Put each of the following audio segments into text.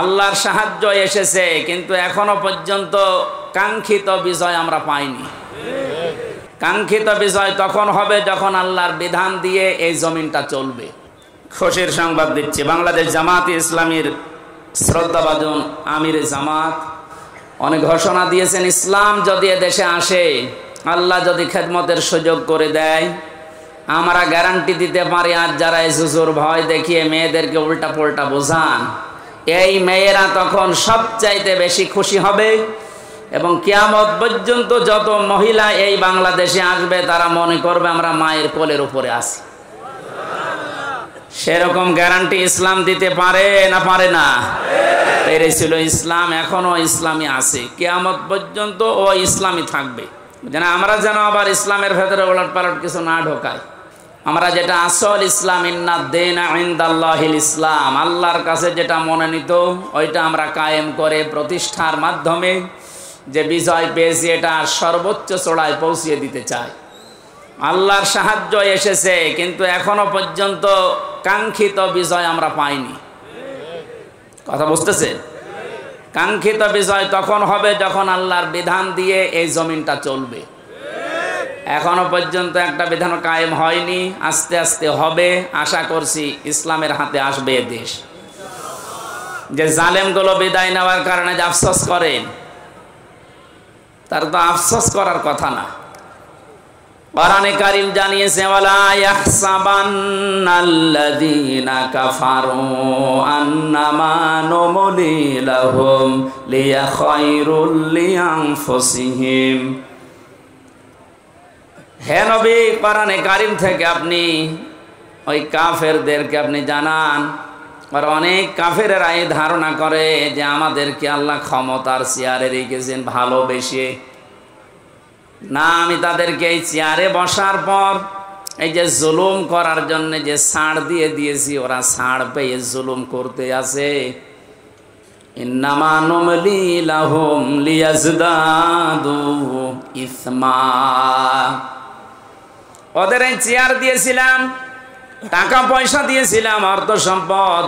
আল্লাহর সাহায্য এসেছে, কিন্তু এখনও পর্যন্ত কাঙ্ক্ষিত বিজয় আমরা পাইনি। কাঙ্ক্ষিত বিজয় তখন হবে যখন আল্লাহর বিধান দিয়ে এই জমিনটা চলবে। খুশির সংবাদ দিচ্ছি, বাংলাদেশ জামাত ইসলামীর শ্রদ্ধাভাজন আমির জামাত, অনেক ঘোষণা দিয়েছেন, ইসলাম যদি দেশে আসে, আল্লাহ যদি খেদমতের সুযোগ করে দেয়, আমরা গ্যারান্টি দিতে পারি, আর যারা এই জুজুর ভয় দেখিয়ে মেয়েদেরকে উল্টা পোল্টা বোঝান এই মেয়েরা তখন সবচাইতে বেশি খুশি হবে এবং কিয়ামত পর্যন্ত যত মহিলা এই বাংলাদেশে আসবে, তারা মনে করবে আমরা মায়ের কোলের উপরে আছি। সেরকম গ্যারান্টি ইসলাম দিতে পারে না পারে না? পেরেছিল ইসলাম, এখনও ইসলামী আছে। কেয়ামত পর্যন্ত ও ইসলামী থাকবে। যেন আমরা যেন আবার ইসলামের ভেতরে ওলট পালট কিছু না ঢোকাই। আমরা যেটা আসল ইসলাম ইসলাম। আল্লাহর কাছে যেটা মনোনীত, ওইটা আমরা কায়েম করে প্রতিষ্ঠার মাধ্যমে যে বিজয় পেয়েছি, এটা সর্বোচ্চ চড়ায় পৌঁছিয়ে দিতে চাই। আল্লাহর সাহায্য এসেছে, কিন্তু এখনও পর্যন্ত কাঙ্ক্ষিত বিজয় আমরা পাইনি। কথা বুঝতেছে? কাঙ্ক্ষিত বিজয় তখন হবে যখন আল্লাহর বিধান দিয়ে এই জমিনটা চলবে। এখনও পর্যন্ত একটা বিধান কায়েম হয়নি, আস্তে আস্তে হবে। আশা করছি ইসলামের হাতে আসবে দেশ। যে জালেমগুলো বিদায় নেওয়ার কারণে যে আফসোস করেন তার তো আফসোস করার কথা না। কোরআনে কারিম জানিয়েছে, ওয়ালা লাহুম হে নবী, কোরআনে কারিম থেকে আপনি ওই কাফেরদেরকে আপনি জানান। আর অনেক কাফেরেরা এই ধারণা করে যে আমাদেরকে আল্লাহ ক্ষমতার চেয়ারে রেখেছেন ভালোবেসে। না, আমি তাদেরকে এই চেয়ারে বসার পর এই যে জুলুম করার জন্য যে ছাড় দিয়ে দিয়েছি, ওরা ছাড় পেয়ে জুলুম করতে আছে। ইসমা। ওদের এই চেয়ার দিয়েছিলাম, টাকা পয়সা দিয়েছিলাম অর্থ সম্পদ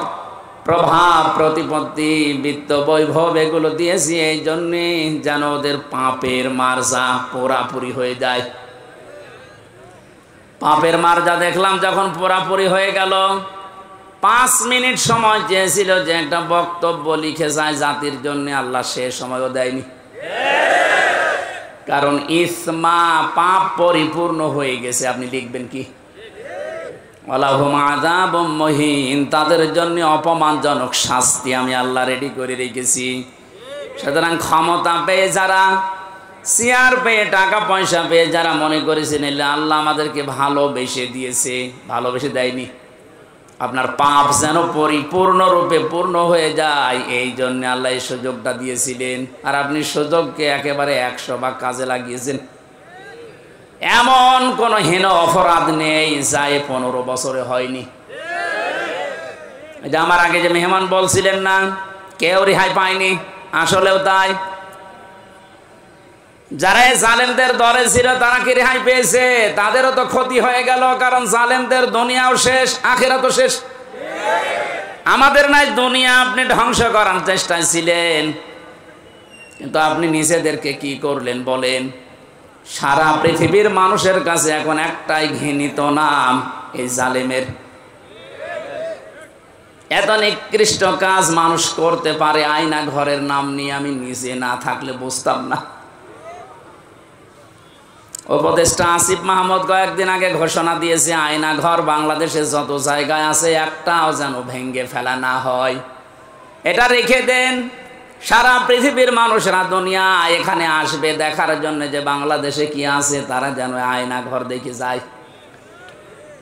প্রভাব, প্রতিপত্তি, বিত্ত বৈভব এগুলো দিয়েছি, এই জন্যে যেন ওদের পাপের মার্জা পোড়াপুরি হয়ে যায়। পাপের মার্জা দেখলাম যখন পোড়াপুরি হয়ে গেল, পাঁচ মিনিট সময় চেয়েছিল যে একটা বক্তব্য লিখে যায় জাতির জন্য, আল্লাহ সে সময়ও দেয়নি। কারণ ইসমা পাপ পরিপূর্ণ হয়ে গেছে, আপনি লিখবেন কি? মহিন, তাদের জন্য অপমানজনক শাস্তি আমি আল্লাহ রেডি করে রেখেছি। সুতরাং ক্ষমতা পেয়ে যারা চেয়ার পেয়ে, টাকা পয়সা পেয়ে যারা মনে করেছেন আল্লাহ আমাদেরকে ভালোবেসে দিয়েছে। ভালোবেসে দেয়নি। আপনার পাপ যেন পরিপূর্ণরূপে পূর্ণ হয়ে যায়, এই জন্য আল্লাহ এই সুযোগটা দিয়েছিলেন। আর আপনি সুযোগকে একেবারে একশো ভাগ কাজে লাগিয়েছেন। এমন কোন হীন অপরাধ নেই যায় পনেরো বছরে হয়নি। যে আমার আগে যে মেহমান বলছিলেন না, কেউ রেহাই পায়নি, আসলেও তাই। যারা জালেমদের দরে ছিল, তারা কি রেহাই পেয়েছে? তাদেরও তো ক্ষতি হয়ে গেল, কারণ জালেমদের দুনিয়াও শেষ আখেরা তো শেষ। আমাদের নাই দুনিয়া, আপনি ধ্বংস করার চেষ্টায় ছিলেন। কিন্তু আপনি নিজেদেরকে কি করলেন বলেন? সারা পৃথিবীর মানুষের কাছে এখন একটাই ঘৃণিত নাম, এই জালেমের। এত নিকৃষ্ট কাজ মানুষ করতে পারে, আয়না ঘরের নাম নিয়ে আমি নিজে না থাকলে বুঝতাম না। উপদেষ্টা আসিফ মাহমুদ কয়েকদিন আগে ঘোষণা দিয়েছে, আয়না ঘর বাংলাদেশে যত জায়গায় আছে একটাও যেন ভেঙ্গে ফেলা না হয়। এটা রেখে দেন, সারা পৃথিবীর মানুষরা দুনিয়া এখানে আসবে দেখার জন্য যে বাংলাদেশে কি আছে, তারা যেন আয়না ঘর দেখে যায়।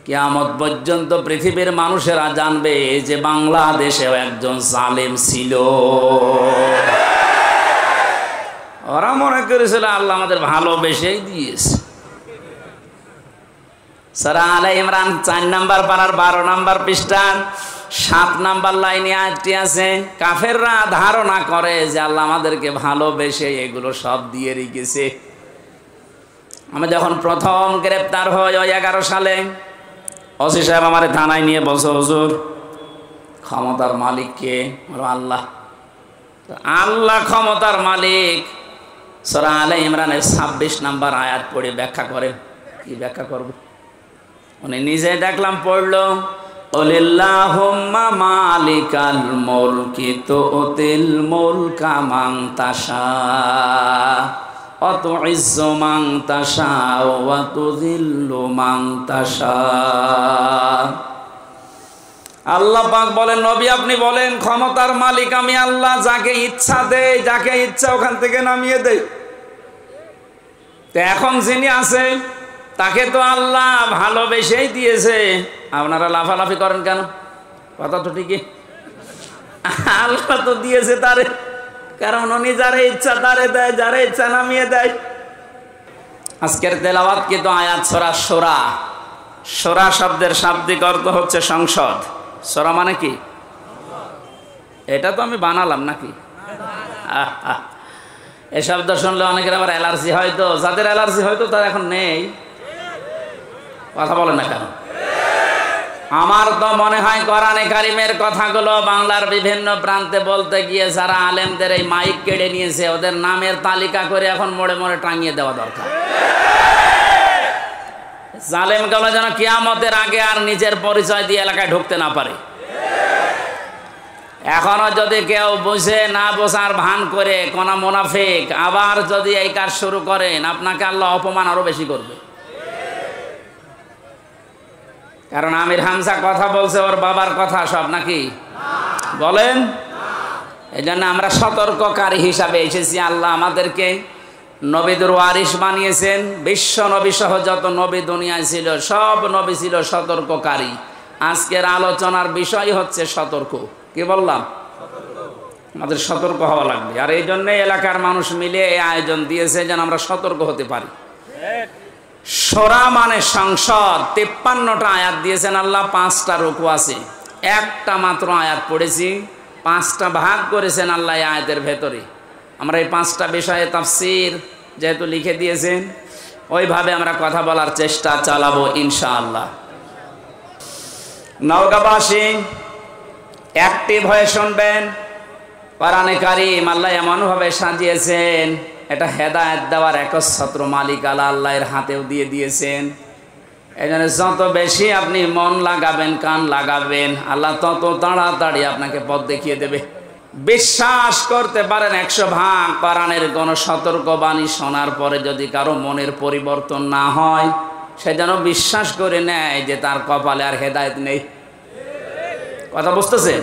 কেয়ামত পর্যন্ত পৃথিবীর মানুষেরা জানবে যে বাংলাদেশেও একজন জালেম ছিল। ওরা মনে করেছিল আল্লাহ আমাদের ভালোবেসেই দিয়েছে। সারা আলে ইমরান চার নাম্বার পাড়ার বারো নাম্বার পৃষ্ঠান সাত নাম্বার লাইনে আটটি আছে, কাফেররা ধারণা করে যে আল্লাহ আমাদেরকে ভালোবেসে এগুলো সব দিয়ে রেখেছে। আমি যখন প্রথম গ্রেপ্তার হই ওই এগারো সালে অসি সাহেব আমার থানায় নিয়ে বসো হুজুর, ক্ষমতার মালিককে আল্লাহ। আল্লাহ ক্ষমতার মালিক সরা আলে ইমরানের ছাব্বিশ নাম্বার আয়াত পড়ে ব্যাখ্যা করে। কি ব্যাখ্যা করব? উনি নিজে দেখলাম পড়ল ওলিল্লাহুম্মা মালিকাল মুলকি তুতিল মুলকা মান তাশা অত ইজ্জু মান তাশা, ওয়া তুযিল্লু মান তাশা। আল্লাহ পাক বলেন, নবী আপনি বলেন, ক্ষমতার মালিক আমি আল্লাহ, যাকে ইচ্ছা দেই যাকে ইচ্ছা ওখান থেকে নামিয়ে দেই তো এখন যিনি আছে, তাকে তো আল্লাহ ভালোবেসেই দিয়েছে। আপনারা লাফালাফি করেন কেন? কথা তো ঠিকই। আল্লাহ তো দিয়েছে তারে, কারণ উনি যারে ইচ্ছা তারে দেয়, যারে ইচ্ছা নামিয়ে দেয়। আজকের তেলাওয়াত কিন্তু আয়াত সরা সোরা। সোরা শব্দের শাব্দিক অর্থ হচ্ছে সংসদ। সোরা মানে কি? এটা তো আমি বানালাম নাকি? এ শব্দ শুনলে অনেকের আবার অ্যালার্জি হয়তো যাদের অ্যালার্জি হয়তো তার এখন নেই। কথা বলে না কেন? আমার তো মনে হয় কোরআনে কারিমের কথাগুলো বাংলার বিভিন্ন প্রান্তে বলতে গিয়ে যারা আলেমদের এই মাইক কেড়ে নিয়েছে, ওদের নামের তালিকা করে এখন মোড়ে মোড়ে টাঙিয়ে দেওয়া দরকার। জালেম গেল যেন কিয়ামতের আগে আর নিজের পরিচয় দিয়ে এলাকায় ঢুকতে না পারে। এখনও যদি কেউ বুঝে না বোঝার ভান করে কোন মোনাফিক আবার যদি এই কাজ শুরু করেন, আপনাকে আল্লাহ অপমান আরও বেশি করবে। কারণ আমির হামসা কথা বলছে, ওর বাবার কথা সব নাকি? বলেন? এই জন্য আমরা সতর্ককারী হিসাবে এসেছি, আল্লাহ আমাদেরকে নবীদের ওয়ারিস বানিয়েছেন। বিশ্ব নবী সহ যত নবী দুনিয়ায় ছিল, সব নবী ছিল সতর্ককারী। আজকের আলোচনার বিষয় হচ্ছে সতর্ক। কি বললাম? আমাদের সতর্ক হওয়া লাগবে। আর এই জন্যে এলাকার মানুষ মিলে এই আয়োজন দিয়েছে যেন আমরা সতর্ক হতে পারি। সোরা মানে সংসদ। তেপ্পান্নটা আয়াত দিয়েছেন আল্লাহ, পাঁচটা রুকু আছে। একটা মাত্র আয়াত পড়েছি। পাঁচটা ভাগ করেছেন আল্লাহ আয়াতের ভেতরে। আমরা এই পাঁচটা বিষয়ে তাফসির যেহেতু লিখে দিয়েছেন, ওইভাবে আমরা কথা বলার চেষ্টা চালাবো ইনশাআল্লাহ। নওগাবাসী অ্যাক্টিভ হয়ে শুনবেন। কোরআনে কারিম আল্লাহ এমনভাবে সাজিয়েছেন, এটা হেদায়ত দেওয়ার একচ্ছত্র মালিক আল্লাহ আল্লাহর হাতেও দিয়ে দিয়েছেন। এই যত বেশি আপনি মন লাগাবেন, কান লাগাবেন, আল্লাহ তত তাড়াতাড়ি আপনাকে পথ দেখিয়ে দেবে। বিশ্বাস করতে পারেন একশো ভাগ কোরআনের কোন সতর্কবাণী শোনার পরে যদি কারও মনের পরিবর্তন না হয়, সে যেন বিশ্বাস করে নেয় যে তার কপালে আর হেদায়ত নেই। কথা বুঝতেছেন?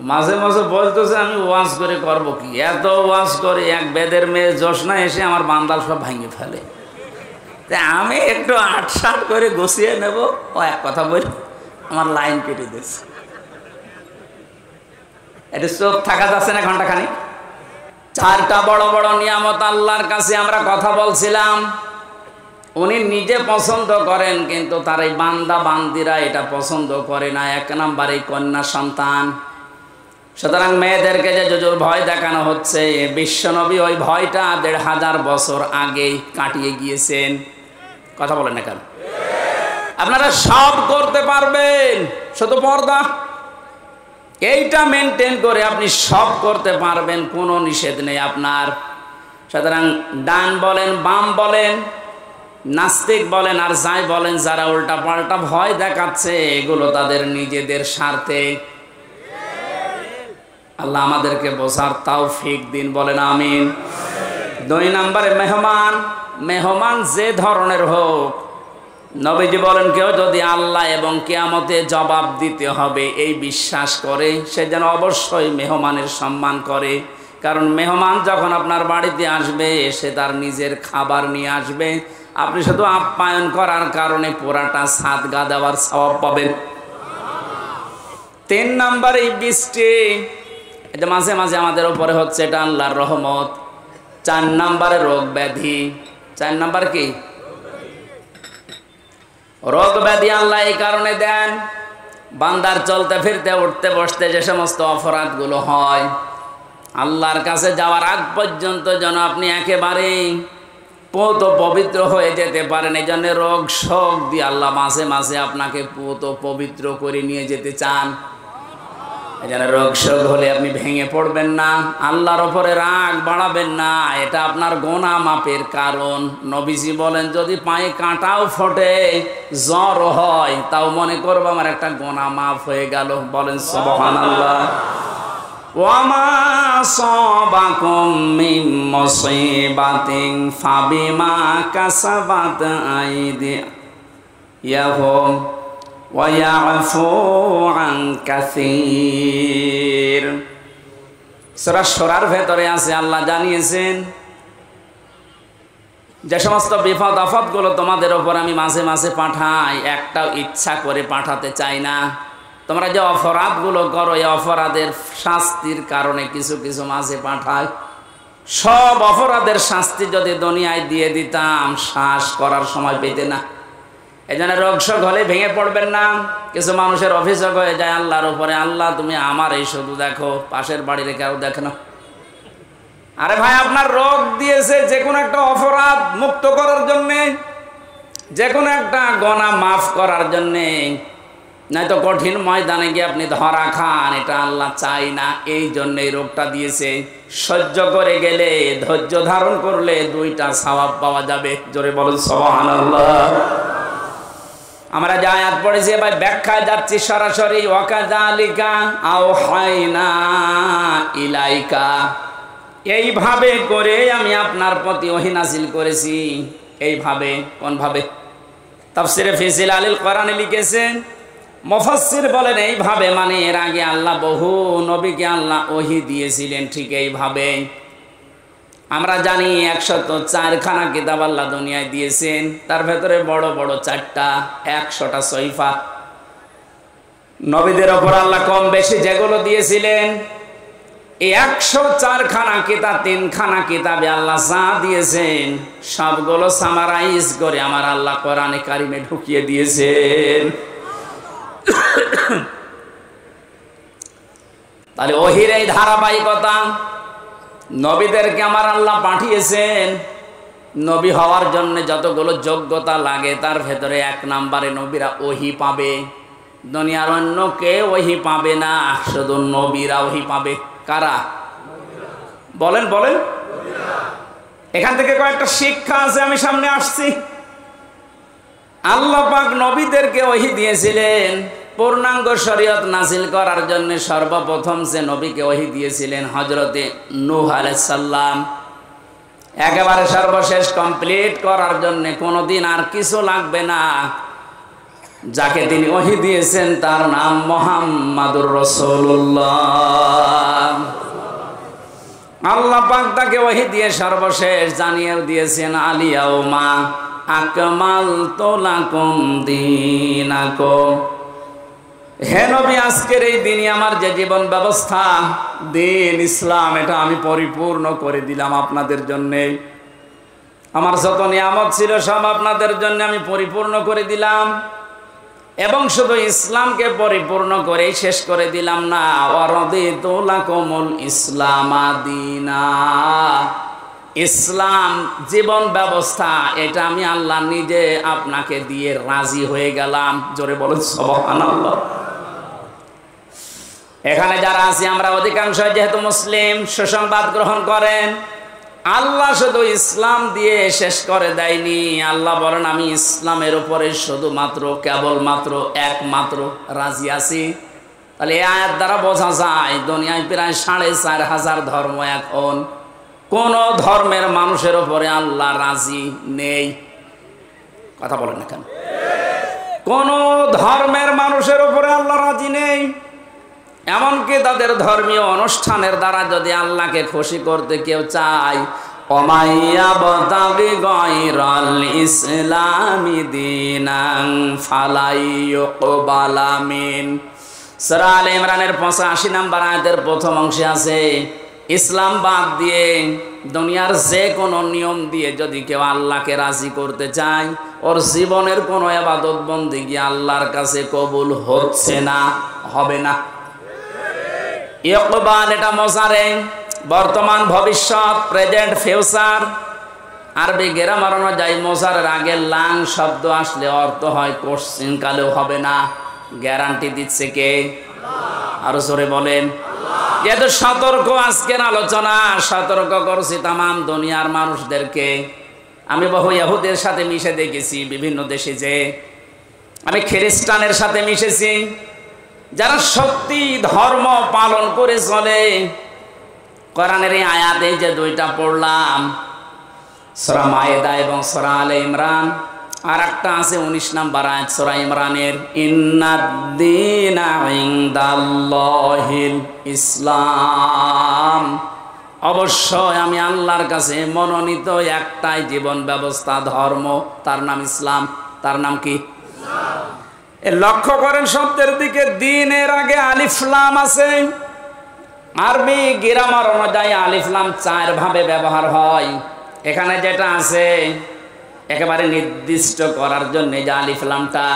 মাঝে মাঝে বলতেছে, আমি ওয়াজ করে করব কি? এত ওয়াজ করে এক বেদের মেয়ে জোসনা এসে আমার বান্দাল সব ভাঙে ফেলে। তা আমি একটু আটসাট করে গুছিয়ে নেব। ও এক কথা বলি, আমার লাইন কেটে দিচ্ছে এটা চোখ থাকা যাচ্ছে না ঘন্টাখানি? চারটা বড় বড় নিয়ামত আল্লাহর কাছে আমরা কথা বলছিলাম। উনি নিজে পছন্দ করেন, কিন্তু তার এই বান্দা বান্দিরা এটা পছন্দ করে না। এক নাম্বার এই কন্যা সন্তান। সুতরাং মেয়েদেরকে যে জজুর ভয় দেখানো হচ্ছে, বিশ্বনবী ওই ভয়টা দেড় হাজার বছর আগেই কাটিয়ে গিয়েছেন। কথা বলেন না কেন? আপনারা সব করতে পারবেন, শুধু পর্দা। এইটা মেনটেন করে আপনি সব করতে পারবেন, কোনো নিষেধ নেই আপনার। সুতরাং ডান বলেন, বাম বলেন, নাস্তিক বলেন, আর যাই বলেন, যারা উল্টা পাল্টা ভয় দেখাচ্ছে, এগুলো তাদের নিজেদের স্বার্থে আল্লাহ আমাদেরকে বোঝার তাও ফিক দিন, বলেন আমিন। দুই নম্বরে মেহমান মেহমান যে ধরনের হোক, নবীজি বলেন কেউ যদি আল্লাহ এবং কেয়ামতে জবাব দিতে হবে, এই বিশ্বাস করে, সে যেন অবশ্যই মেহমানের সম্মান করে। কারণ মেহমান যখন আপনার বাড়িতে আসবে, সে তার নিজের খাবার নিয়ে আসবে। আপনি শুধু আপ্যায়ন করার কারণে পুরাটা সাত গা দেওয়ার স্বভাব পাবেন। তিন নাম্বার এই বৃষ্টি এটা মাঝে মাঝে আমাদের উপরে হচ্ছে এটা আল্লাহর রহমত। চার নাম্বারে রোগ ব্যাধি। চার নাম্বার কি? রোগ ব্যাধি আল্লাহ এই কারণে দেন। বান্দার চলতে ফিরতে, উঠতে বসতে যে সমস্ত অপরাধগুলো হয়, আল্লাহর কাছে যাওয়ার আগ পর্যন্ত যেন আপনি একেবারেই পোত পবিত্র হয়ে যেতে পারেন, এই জন্য রোগ শোক দিয়ে আল্লাহ মাসে মাসে আপনাকে পোত পবিত্র করে নিয়ে যেতে চান। জন্য রোগ শোক হলে আপনি ভেঙে পড়বেন না, আল্লাহর ওপরে রাগ বাড়াবেন না, এটা আপনার গোনা মাপের কারণ। নবীজি বলেন, যদি পায়ে কাঁটাও ফোটে, জ্বর হয়, তাও মনে করব আমার একটা গোনা মাপ হয়ে গেল। বলেন সবহান আল্লাহ ওয়ামা সাবাকুম সূরা সূরার ভেতরে আছে, আল্লাহ জানিয়েছেন, যে সমস্ত বিপদ আপদগুলো তোমাদের ওপর আমি মাঝে মাঝে পাঠাই, একটাও ইচ্ছা করে পাঠাতে চাই না। তোমরা যে অপরাধগুলো করো, এই অপরাধের শাস্তির কারণে কিছু কিছু মাঝে পাঠায় সব অপরাধের শাস্তি যদি দুনিয়ায় দিয়ে দিতাম, শ্বাস করার সময় পেতে না। এই জন্য রোগ শোক হলে ভেঙে পড়বেন না। কিছু মানুষের অভিযোগ হয়ে যায় আল্লাহর উপরে, আল্লাহ, তুমি আমার এই শুধু দেখো, পাশের বাড়ির কেউ দেখো না। আরে ভাই, আপনার রোগ দিয়েছে যে কোনো একটা অপরাধ মুক্ত করার জন্যে যে কোনো একটা গণা মাফ করার জন্যে। নয়তো কঠিন ময়দানে গিয়ে আপনি ধরা খান, এটা আল্লাহ চাই না। এই জন্য এই রোগটা দিয়েছে। সহ্য করে গেলে, ধৈর্য ধারণ করলে দুইটা সওয়াব পাওয়া যাবে। জোরে বলুন সবহান আমরা যা আয়াত পড়েছি, এবার ব্যাখ্যায় যাচ্ছি সরাসরি ওয়াকাজালিকা আও হাইনা ইলাইকা। এইভাবে করে আমি আপনার প্রতি ওহিনাসিল করেছি। এইভাবে, কোনভাবে? তাফসিরে ফিসিল আলিল কোরআনে লিখেছেন মফাসির বলেন, এইভাবে মানে এর আগে আল্লাহ বহু নবীকে আল্লাহ ওহি দিয়েছিলেন, ঠিক এইভাবে। আমরা জানি একশত চারখানা কিতাব আল্লাহ দুনিয়ায় দিয়েছেন। তার ভেতরে বড় বড় চারটা, একশোটা সৈফা নবীদের ওপর আল্লাহ কম বেশি যেগুলো দিয়েছিলেন একশো চারখানা কিতাব, তিনখানা কিতাবে আল্লাহ যা দিয়েছেন, সবগুলো সামারাইজ করে আমার আল্লাহ কোরআনে কারিমে ঢুকিয়ে দিয়েছেন। তাহলে ওহির এই ধারাবাহিকতা নবীদেরকে আমার আল্লাহ পাঠিয়েছেন। নবী হওয়ার জন্য যতগুলো যোগ্যতা লাগে, তার ভেতরে এক নাম্বারে নবীরা ওহি পাবে। দুনিয়ার অন্য কে ওহি পাবে না, শুধু নবীরা ওহি পাবে। কারা? বলেন বলেন। এখান থেকে কয়েকটা শিক্ষা আছে, আমি সামনে আসছি। আল্লাহ পাক নবীদেরকে ওহি দিয়েছিলেন। পূর্ণাঙ্গ শরীয়ত নাসিল করার জন্য সর্বপ্রথম সে নবীকে ওহি দিয়েছিলেন হজরতে নূহ আলাইসাল্লাম একেবারে সর্বশেষ কমপ্লিট করার জন্য কোনোদিন আর কিছু লাগবে না। যাকে তিনি ওহি দিয়েছেন তার নাম মোহাম্মদুর রসুল্লাহ আল্লাহ পাক তাকে ওহি দিয়ে সর্বশেষ জানিয়েও দিয়েছেন আলিয়া মা আকমাল তোলাকুম দিনাকুম। হে নবী, আজকের এই দিনই আমার যে জীবন ব্যবস্থা, দিন ইসলাম, এটা আমি পরিপূর্ণ করে দিলাম আপনাদের জন্যে। আমার যত নিয়ামত ছিল, সব আপনাদের জন্য আমি পরিপূর্ণ করে দিলাম। এবং শুধু ইসলামকে পরিপূর্ণ করেই শেষ করে দিলাম না অরদিতুলা কোমল ইসলামাদিনা ইসলাম, জীবন ব্যবস্থা, এটা আমি আল্লাহ নিজে আপনাকে দিয়ে রাজি হয়ে গেলাম। জোরে বলুন, সবহানাল্লাহ। এখানে যারা আছি, আমরা অধিকাংশ যেহেতু মুসলিম, সুসংবাদ গ্রহণ করেন। আল্লাহ শুধু ইসলাম দিয়ে শেষ করে দেয়নি। আল্লাহ বলেন, আমি ইসলামের উপরে শুধুমাত্র, কেবলমাত্র, একমাত্র রাজি আছি। তাহলে এই আয়াত দ্বারা বোঝা যায়, দুনিয়ায় প্রায় সাড়ে চার হাজার ধর্ম এখন। কোন ধর্মের মানুষের উপরে আল্লাহ রাজি নেই। কথা বলেন না কেন? কোন ধর্মের মানুষের উপরে আল্লাহ রাজি নেই। এমনকি তাদের ধর্মীয় অনুষ্ঠানের দ্বারা যদি আল্লাহকে খুশি করতে কেউ চায় ইমরানের পঁচাশি নাম্বার আয়াতের প্রথম অংশে আছে, ইসলাম বাদ দিয়ে দুনিয়ার যে কোনো নিয়ম দিয়ে যদি কেউ আল্লাহকে রাজি করতে চায়, ওর জীবনের কোনো আবাদত বন্দি গিয়ে আল্লাহর কাছে কবুল হচ্ছে না, হবে না। ইকবাল এটা মশারে বর্তমান ভবিষ্যৎ প্রেজেন্ট ফিউচার আরবি গ্রামার অনুযায়ী মোজারের আগে লাং শব্দ আসলে অর্থ হয় কোশ্চিন কালেও হবে না। গ্যারান্টি দিচ্ছে কে? আরও জোরে বলেন। যেহেতু সতর্ক আজকের আলোচনা, সতর্ক করছি তাম দুনিয়ার মানুষদেরকে। আমি বহু ইহুদের সাথে মিশে দেখেছি, বিভিন্ন দেশে যে। আমি খ্রিস্টানের সাথে মিশেছি। যারা সত্যি ধর্ম পালন করে চলে, কোরআনের এই আয়াতে যে দুইটা পড়লাম, সরা মায়েদা এবং সরা আলে ইমরান আর একটা আছে উনিশ নাম্বার আয়াত, সরা ইমরানের, ইন্নাদ্দিন ইসলাম। অবশ্যই আমি আল্লাহর কাছে মনোনীত একটাই জীবন ব্যবস্থা, ধর্ম। তার নাম ইসলাম। তার নাম কি? লক্ষ্য করেন শব্দের দিকে, দিনের আগে আলিফলাম আছে। আরবি গিরামার অনুযায়ী আলিফলাম চার ভাবে ব্যবহার হয়। এখানে যেটা আছে, একেবারে নির্দিষ্ট করার জন্য যে আলিফলামটা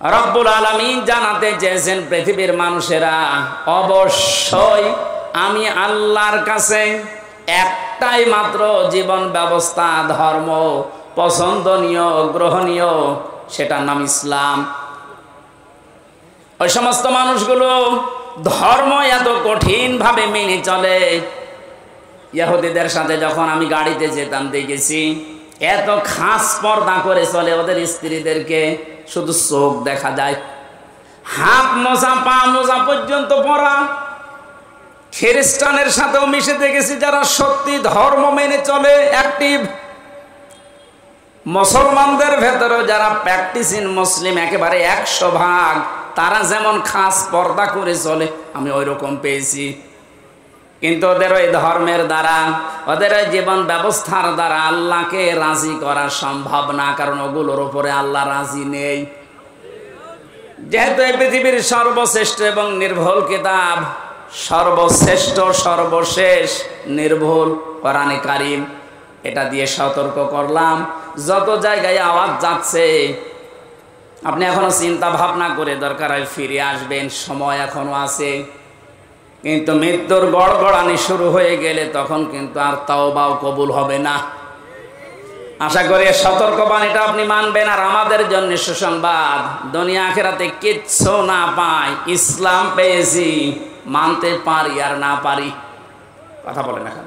রব্বুল আলমিন জানাতে চেয়েছেন পৃথিবীর মানুষেরা, অবশ্যই আমি আল্লাহর কাছে একটাই মাত্র জীবন ব্যবস্থা, ধর্ম, পছন্দনীয়, গ্রহণীয় সেটার নাম ইসলাম। ওই সমস্ত মানুষগুলো ধর্ম এত কঠিনভাবে মেনে চলে। ইহুদিদের সাথে যখন আমি গাড়িতে যেতাম, দেখেছি এত খাস পর্দা করে চলে ওদের স্ত্রীদেরকে। শুধু চোখ দেখা যায়। হাত মোজা পা মোজা পর্যন্ত পরা খ্রিস্টানের সাথেও মিশে দেখেছি যারা সত্যি ধর্ম মেনে চলে অ্যাক্টিভ মুসলমানদের ভেতরে যারা প্র্যাকটিসিং মুসলিম একেবারে একশো ভাগ, তারা যেমন খাস পর্দা করে চলে, আমি ওই রকম পেয়েছি। কিন্তু ওদের ওই ধর্মের দ্বারা, ওদের ওই জীবন ব্যবস্থার দ্বারা আল্লাহকে রাজি করা সম্ভব না, কারণ ওগুলোর উপরে আল্লাহ রাজি নেই। যেহেতু এই পৃথিবীর সর্বশ্রেষ্ঠ এবং নির্ভুল কিতাব, সর্বশ্রেষ্ঠ, সর্বশেষ, নির্ভুল, কোরআনে কারিম। এটা দিয়ে সতর্ক করলাম। যত জায়গায় আওয়াজ যাচ্ছে, আপনি এখনও চিন্তা ভাবনা করে দরকার হয় ফিরে আসবেন, সময় এখনও আছে। কিন্তু মৃত্যুর গড়গড়ানি শুরু হয়ে গেলে তখন কিন্তু আর তাও বাও কবুল হবে না। আশা করি সতর্কবাণীটা আপনি মানবেন, আর আমাদের জন্য সুসংবাদ। দুনিয়া আখেরাতে কিচ্ছু না পাই, ইসলাম পেয়েছি, মানতে পারি আর না পারি। কথা বলেন এখন।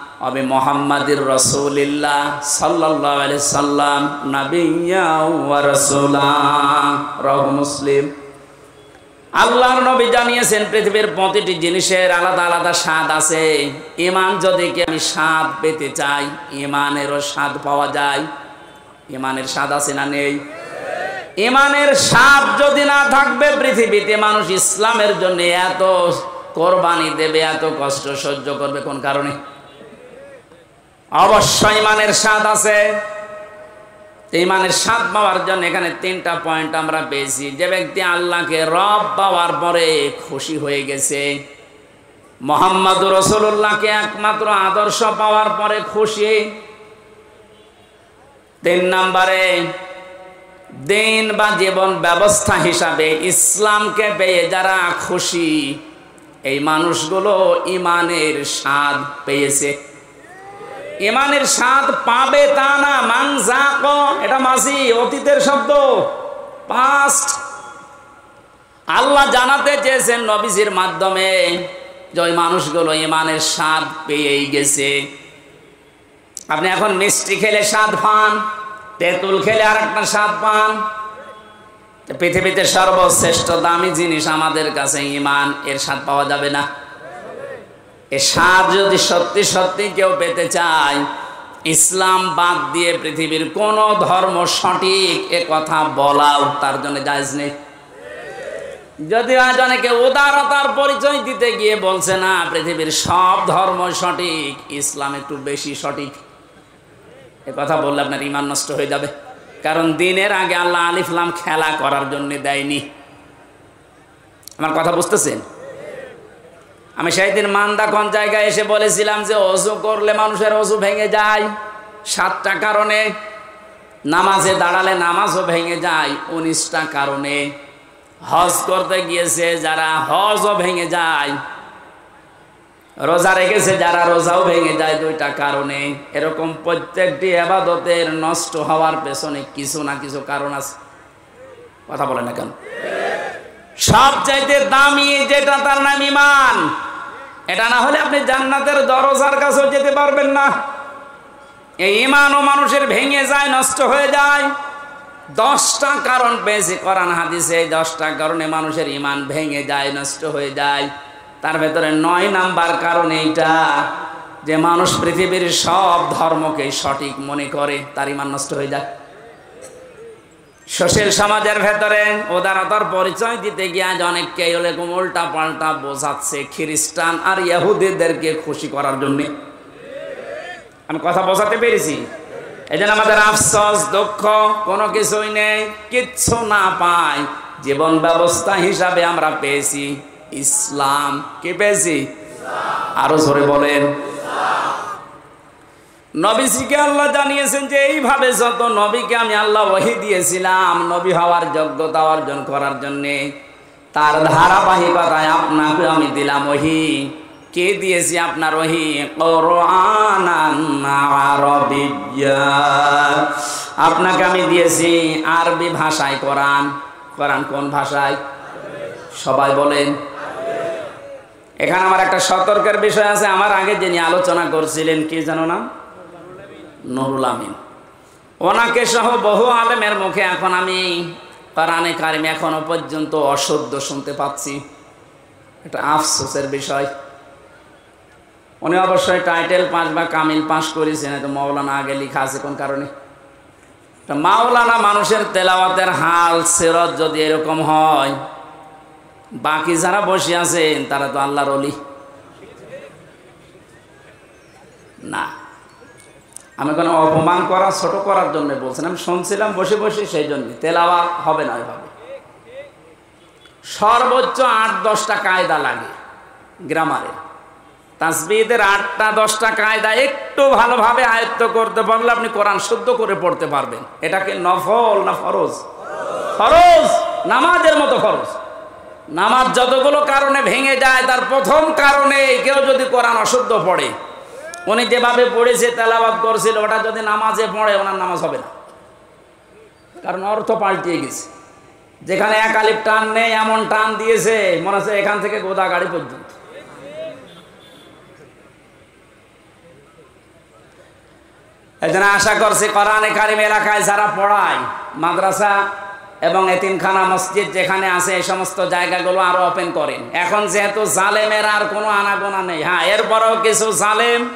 অবি মুহাম্মাদির রাসূলিল্লাহ আলাইহি সাল্লাম রাসূলা। মুসলিম। আল্লাহর নবী জানিয়েছেন, পৃথিবীর প্রতিটি জিনিসের আলাদা আলাদা স্বাদ আছে। ইমান যদি কি আমি স্বাদ পেতে চাই ইমানেরও স্বাদ পাওয়া যায়। ইমানের স্বাদ আছে না নেই? ইমানের স্বাদ যদি না থাকবে পৃথিবীতে, মানুষ ইসলামের জন্য এত কোরবানি দেবে, এত কষ্ট সহ্য করবে কোন কারণে? অবশ্যই ইমানের স্বাদ আছে। ইমানের স্বাদ পাওয়ার জন্য এখানে তিনটা পয়েন্ট আমরা পেয়েছি। যে ব্যক্তি আল্লাহকে রব পাওয়ার পরে খুশি হয়ে গেছে মোহাম্মদ রসুল্লাহকে একমাত্র আদর্শ পাওয়ার পরে খুশি। তিন নম্বরে, দিন বা জীবন ব্যবস্থা হিসাবে ইসলামকে পেয়ে যারা খুশি, এই মানুষগুলো ইমানের স্বাদ পেয়েছে। ইমানের স্বাদ পাবে তা না। মান যাক, এটা মাসি অতীতের শব্দ। পাস্ট আল্লাহ জানাতে চেয়েছেন নবীজির মাধ্যমে যে মানুষগুলো ইমানের স্বাদ পেয়েই গেছে। আপনি এখন মিষ্টি খেলে স্বাদ পান, তেঁতুল খেলে আর একটা স্বাদ পান। পৃথিবীতে সর্বশ্রেষ্ঠ দামি জিনিস আমাদের কাছে ইমান, এর স্বাদ পাওয়া যাবে না। এ যদি সত্যি সত্যি কেউ পেতে চায়, ইসলাম বাদ দিয়ে পৃথিবীর কোন ধর্ম সঠিক এ কথা বলাও তার জন্য জায়জ নেই। যদি অনেকে উদারতার পরিচয় দিতে গিয়ে বলছে, না, পৃথিবীর সব ধর্ম সঠিক, ইসলাম একটু বেশি সঠিক। এ কথা বললে আপনার ইমান নষ্ট হয়ে যাবে। কারণ দিনের আগে আল্লাহ আলিফলাম খেলা করার জন্য দেয়নি। আমার কথা বুঝতেছেন? আমি সেই দিন মান্দা কোন জায়গায় এসে বলেছিলাম যে অজু করলে মানুষের অজু ভেঙে যায়। সাতটা কারণে। নামাজে দাঁড়ালে নামাজও ভেঙে যায়, উনিশটা কারণে। হজ করতে গিয়েছে, যারা হজও ভেঙে যায়। রোজা রেখেছে, যারা রোজাও ভেঙে যায়, দুইটা কারণে। এরকম প্রত্যেকটি আবাদতের নষ্ট হওয়ার পেছনে কিছু না কিছু কারণ আছে। কথা বলে না কেন? সবচাইতে দামি যেটা তার নাম ইমান। এটা না হলে আপনি জান্নাতের দরজার কাছেও যেতে পারবেন না। এই ইমানও মানুষের ভেঙে যায়, নষ্ট হয়ে যায়। দশটা কারণ পেয়েছে কোরআন, হাদিসে এই দশটা কারণে মানুষের ইমান ভেঙে যায়, নষ্ট হয়ে যায়। তার ভেতরে নয় নাম্বার কারণ এইটা যে মানুষ পৃথিবীর সব ধর্মকে সঠিক মনে করে, তার ইমান নষ্ট হয়ে যায়। সুশীল সমাজের ভেতরে উদারতার পরিচয় দিতে গিয়ে আজ অনেককে এরকম উল্টা পাল্টা বোঝাচ্ছে খ্রিস্টান আর ইহুদিদেরকে খুশি করার জন্যে। আমি কথা বোঝাতে পেরেছি? এই জন্য আমাদের আফসোস, দুঃখ, কোনো কিছুই নেই, কিচ্ছু না পাই। জীবন ব্যবস্থা হিসাবে আমরা পেয়েছি। ইসলাম কি পেয়েছি? আরও জোরে বলেন। নবীজিকে আল্লাহ জানিয়েছেন যে এইভাবে যত নবীকে আমি আল্লাহ ওহি দিয়েছিলাম, নবী হওয়ার যোগ্যতা অর্জন করার জন্যে তার ধারাবাহিকতায় আপনাকে আমি দিলাম ওহি কে দিয়েছি আপনার ওহি আপনাকে আমি দিয়েছি আরবি ভাষায় কোরআন। কোরআন কোন ভাষায়? সবাই বলেন। এখানে আমার একটা সতর্কের বিষয় আছে। আমার আগে যিনি আলোচনা করছিলেন, কি জানো না নুরুল আমিন। ওনাকে সহ বহু আলেমের মুখে এখন আমি কোরআনে কারিম এখনও পর্যন্ত অশুদ্ধ শুনতে পাচ্ছি। এটা আফসোসের বিষয়। উনি অবশ্যই টাইটেল পাস বা কামিল পাস করেছেন তো মৌলানা আগে লেখা আছে কোন কারণে? মাওলানা মানুষের তেলাওয়াতের হাল, সেরত যদি এরকম হয়, বাকি যারা বসে আছেন, তারা তো আল্লাহর অলি না। আমি কোনো অপমান করা, ছোট করার জন্য বলছেন। আমি শুনছিলাম বসে বসে সেই জন্য। তেলাওয়া হবে না ওইভাবে সর্বোচ্চ আট, দশটা কায়দা লাগে গ্রামারে। তাসবিদের আটটা, দশটা কায়দা একটু ভালোভাবে আয়ত্ত করতে পারলে আপনি কোরআন শুদ্ধ করে পড়তে পারবেন। এটাকে নফল না ফরজ? ফরজ! নামাজের মতো ফরজ। নামাজ যতগুলো কারণে ভেঙে যায়, তার প্রথম কারণে কেউ যদি কোরআন অশুদ্ধ পড়ে উনি যেভাবে পড়েছে তেলাবাদ করছিল, ওটা যদি নামাজে পড়ে, ওনার নামাজ হবে না। কারণ অর্থ পাল্টিয়ে গেছে। যেখানে এক আলিপ টান নেই, এমন টান দিয়েছে, মনে হচ্ছে এখান থেকে গোদা গাড়ি পর্যন্ত। এই আশা করছি, কোরআনে কারিম এলাকায় যারা পড়ায়, মাদ্রাসা এবং এতিমখানা মসজিদ যেখানে আছে, এই সমস্ত জায়গাগুলো আরও ওপেন করেন। এখন যেহেতু জালেমের আর কোনো আনাগোনা নেই। হ্যাঁ এরপরেও কিছু জালেম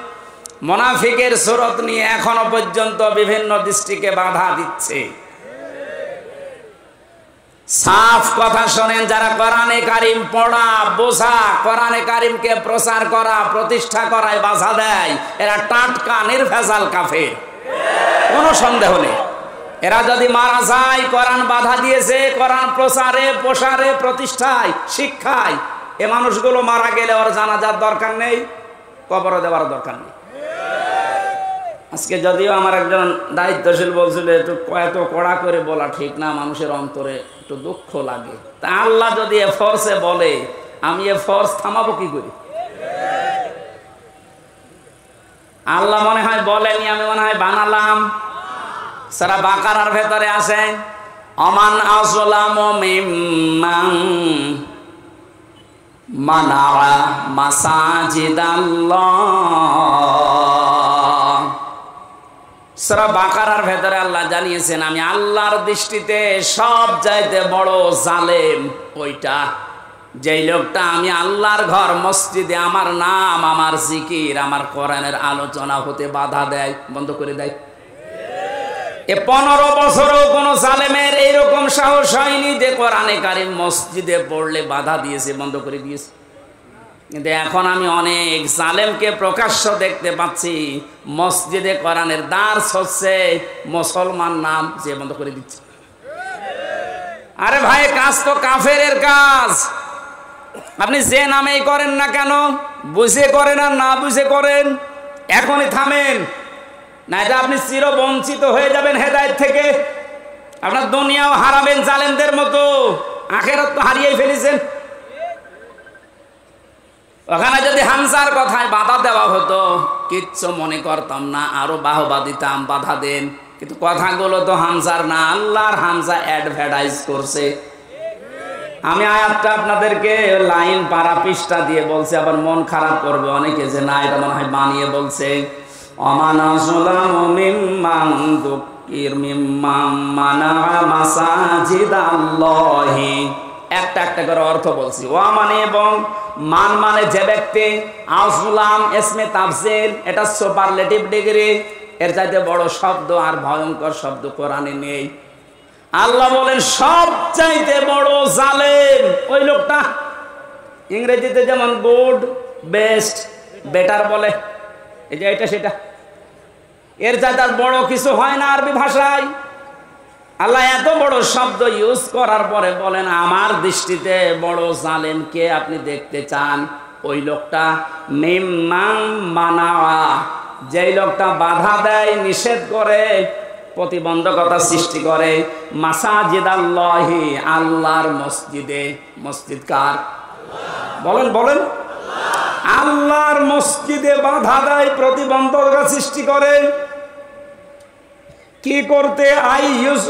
মোনাফিকের সুরত নিয়ে এখনও পর্যন্ত বিভিন্ন দৃষ্টিকে বাধা দিচ্ছে। সাফ কথা শোনেন, যারা কোরআনে কারিম পড়া, বোঝা, কোরআনে কারিমকে প্রচার করা, প্রতিষ্ঠা করায় বাধা দেয়, এরা টাটকা, নির্ভেজাল কাফে কোনো সন্দেহ নেই। এরা যদি মারা যায়, কোরআন বাধা দিয়েছে, কোরআন প্রচারে, প্রসারে, প্রতিষ্ঠায়, শিক্ষায়, এ মানুষগুলো মারা গেলে ওর জানাজার দরকার নেই কবর দেওয়ার দরকার নেই। আজকে যদিও আমার একজন দায়িত্বশীল বলছিল, একটু এত কড়া করে বলা ঠিক না, মানুষের অন্তরে একটু দুঃখ লাগে। তা আল্লাহ যদি এ ফর্সে বলে, আমি এ ফর্স থামাবো কি করি? আল্লাহ মনে হয় বলেনি, আমি মনে হয় বানালাম। সারা বাকারার ভেতরে আছে, অমান আসলাম মানা মাসাজিদাল্লাহ। সারা বাকারার ভেতরে আল্লাহ জানিয়েছেন, আমি আল্লাহর দৃষ্টিতে সব চাইতে বড় জালেম। ওইটা, যেই লোকটা, আমি আল্লাহর ঘর, মসজিদে আমার নাম, আমার জিকির, আমার কোরআনের আলোচনা হতে বাধা দেয়। বন্ধ করে দেয়। এ পনেরো বছরও কোনো সালেমের এইরকম সাহস হয়নি। যে কোরআনে কারিম মসজিদে পড়লে বাধা দিয়েছে, বন্ধ করে দিয়েছে। কিন্তু এখন আমি অনেক জালেমকে প্রকাশ্য দেখতে পাচ্ছি, মসজিদে কোরআনের দ্বার হচ্ছে মুসলমান নাম যে বন্ধ করে দিচ্ছে। আরে ভাই, কাজ তো কাফের কাজ। আপনি যে নামেই করেন না কেন, বুঝে করেন আর না বুঝে করেন, এখনই থামেন। না এটা আপনি চির বঞ্চিত হয়ে যাবেন হেদায়ত থেকে। আপনার দুনিয়াও হারাবেন জালেমদের মতো। আখেরত তো হারিয়ে ফেলেছেন। ওখানে যদি হামসার কথায় বাধা দেওয়া হতো, কিচ্ছু মনে করতাম না, আরও বাহবা দিতাম, বাধা দেন। কিন্তু কথাগুলো তো হামসার না, আল্লাহর হামসা অ্যাডভার্টাইজ করছে। আমি আয়াতটা আপনাদেরকে লাইন পাড়া পৃষ্ঠা দিয়ে বলছে, আবার মন খারাপ করবে অনেকে যে না, এটা মনে হয় বানিয়ে বলছে। অমানা সুলাম মিম্মান দুঃখির মিম্মাম একটা একটা করে অর্থ বলছি। ও মানে এবং মান মানে যে ব্যক্তি এটা সুপারলেটিভ ডিগ্রি এর চাইতে বড় শব্দ আর ভয়ঙ্কর শব্দ কোরআনে নেই। আল্লাহ বলেন সব চাইতে বড় জালেম ওই লোকটা। ইংরেজিতে যেমন গুড বেস্ট বেটার বলে। এই যে এটা সেটা। এর চাইতে আর বড় কিছু হয় না আরবি ভাষায়। আল্লাহ এত বড় শব্দ ইউজ করার পরে বলেন, আমার দৃষ্টিতে বড় জালেম কে আপনি দেখতে চান? ওই লোকটা, মিম্মাং মানাওয়া। যেই লোকটা বাধা দেয়, নিষেধ করে, প্রতিবন্ধকতা সৃষ্টি করে। মাসাজিদ আল্লাহি আল্লাহর মসজিদে। মসজিদ কার? বলেন বলেন। আল্লাহর মসজিদে বাধা দেয় প্রতিবন্ধকতা সৃষ্টি করে। কি করতে? আই ইউজ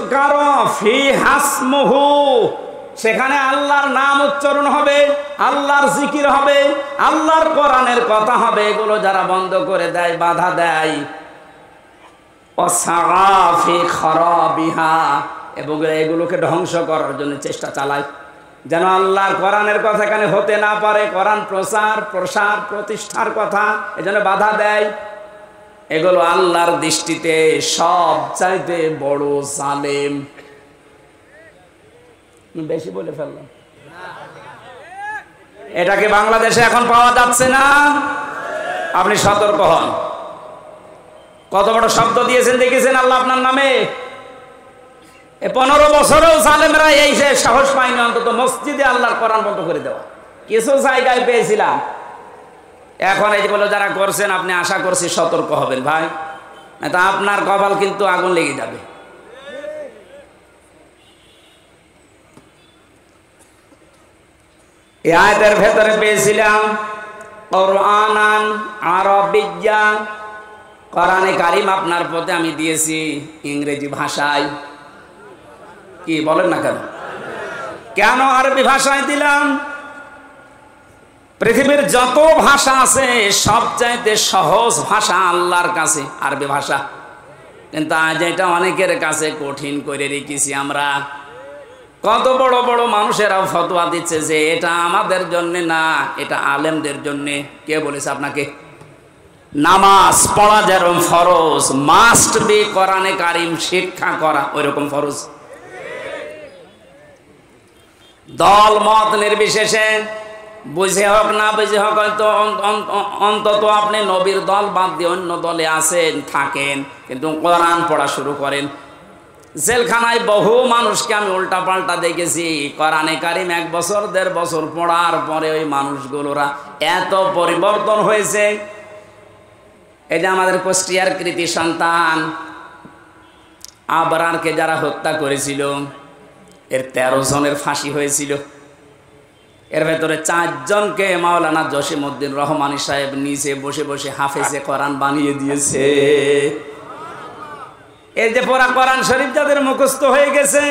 ফি হাসমহু। সেখানে আল্লাহর নাম উচ্চারণ হবে, আল্লাহর জিকির হবে, আল্লাহর কোরআনের কথা হবে, এগুলো যারা বন্ধ করে দেয়, বাধা দেয়। এবং এগুলোকে ধ্বংস করার জন্য চেষ্টা চালায়। যেন আল্লাহর কোরআনের কথা এখানে হতে না পারে, কোরআন প্রচার, প্রসার, প্রতিষ্ঠার কথা এজন্য বাধা দেয়। এগুলো আল্লাহর দৃষ্টিতে সব চাইতে বড় জালেম। বেশি বলে ফেললাম। এটাকে বাংলাদেশে এখন পাওয়া যাচ্ছে না? আপনি সতর্ক হন। কত বড় শব্দ দিয়েছেন, দেখেছেন আল্লাহ আপনার নামে? পনেরো বছরেও সালেমরা এই সে সাহস পায়নি অন্তত মসজিদে আল্লাহর কোরআন বন্ধ করে দেওয়া। কিছু জায়গায় পেয়েছিলাম। এখন এই বলে, যারা করছেন, আপনি আশা করছি সতর্ক হবেন ভাই। তা আপনার কপাল কিন্তু আগুন লেগে যাবে। এই আয়তের ভেতরে পেয়েছিলাম, কোরআনান আরবিজ্ঞা কোরআনে কারিম আপনার পথে আমি দিয়েছি ইংরেজি ভাষায়। কি বলেন না কেন? কেন আরবি ভাষায় দিলাম? পৃথিবীর যত ভাষা আছে, সবচাইতে সহজ ভাষা আল্লাহর কাছে, আরবি ভাষা। কিন্তু আজ এটা অনেকের কাছে কঠিন করে রেখেছি আমরা। কত বড় বড় মানুষেরা ফতোয়া দিচ্ছে যে এটা আমাদের জন্য না, এটা আলেমদের জন্য। কে বলেছে আপনাকে? নামাজ পড়া যেরকম ফরজ মাস্ট বি কোরআনে কারিম শিক্ষা করা ওইরকম ফরজ। দল মত নির্বিশেষে, বুঝে হোক না বুঝে হোক, হয়তো অন্তত আপনি নবীর দল বাদ দিয়ে অন্য দলে আসেন থাকেন, কিন্তু কোরআন পড়া শুরু করেন। জেলখানায় বহু মানুষকে আমি উল্টা পাল্টা দেখেছি। কোরআনে কারিম এক বছর, দেড় বছর পড়ার পরে ওই মানুষগুলোরা এত পরিবর্তন হয়েছে। এই যে আমাদের কুষ্টিয়ার কৃতি সন্তান আবরারকে যারা হত্যা করেছিল এর তেরো জনের ফাঁসি হয়েছিল। এর ভেতরে চারজনকে মাওলানা জসিমুদ্দিন রহমানি সাহেব নিচে বসে বসে হাফেজে কোরআন বানিয়ে দিয়েছে। এই যে পড়া কোরআন শরীফ যাদের মুখস্থ হয়ে গেছে,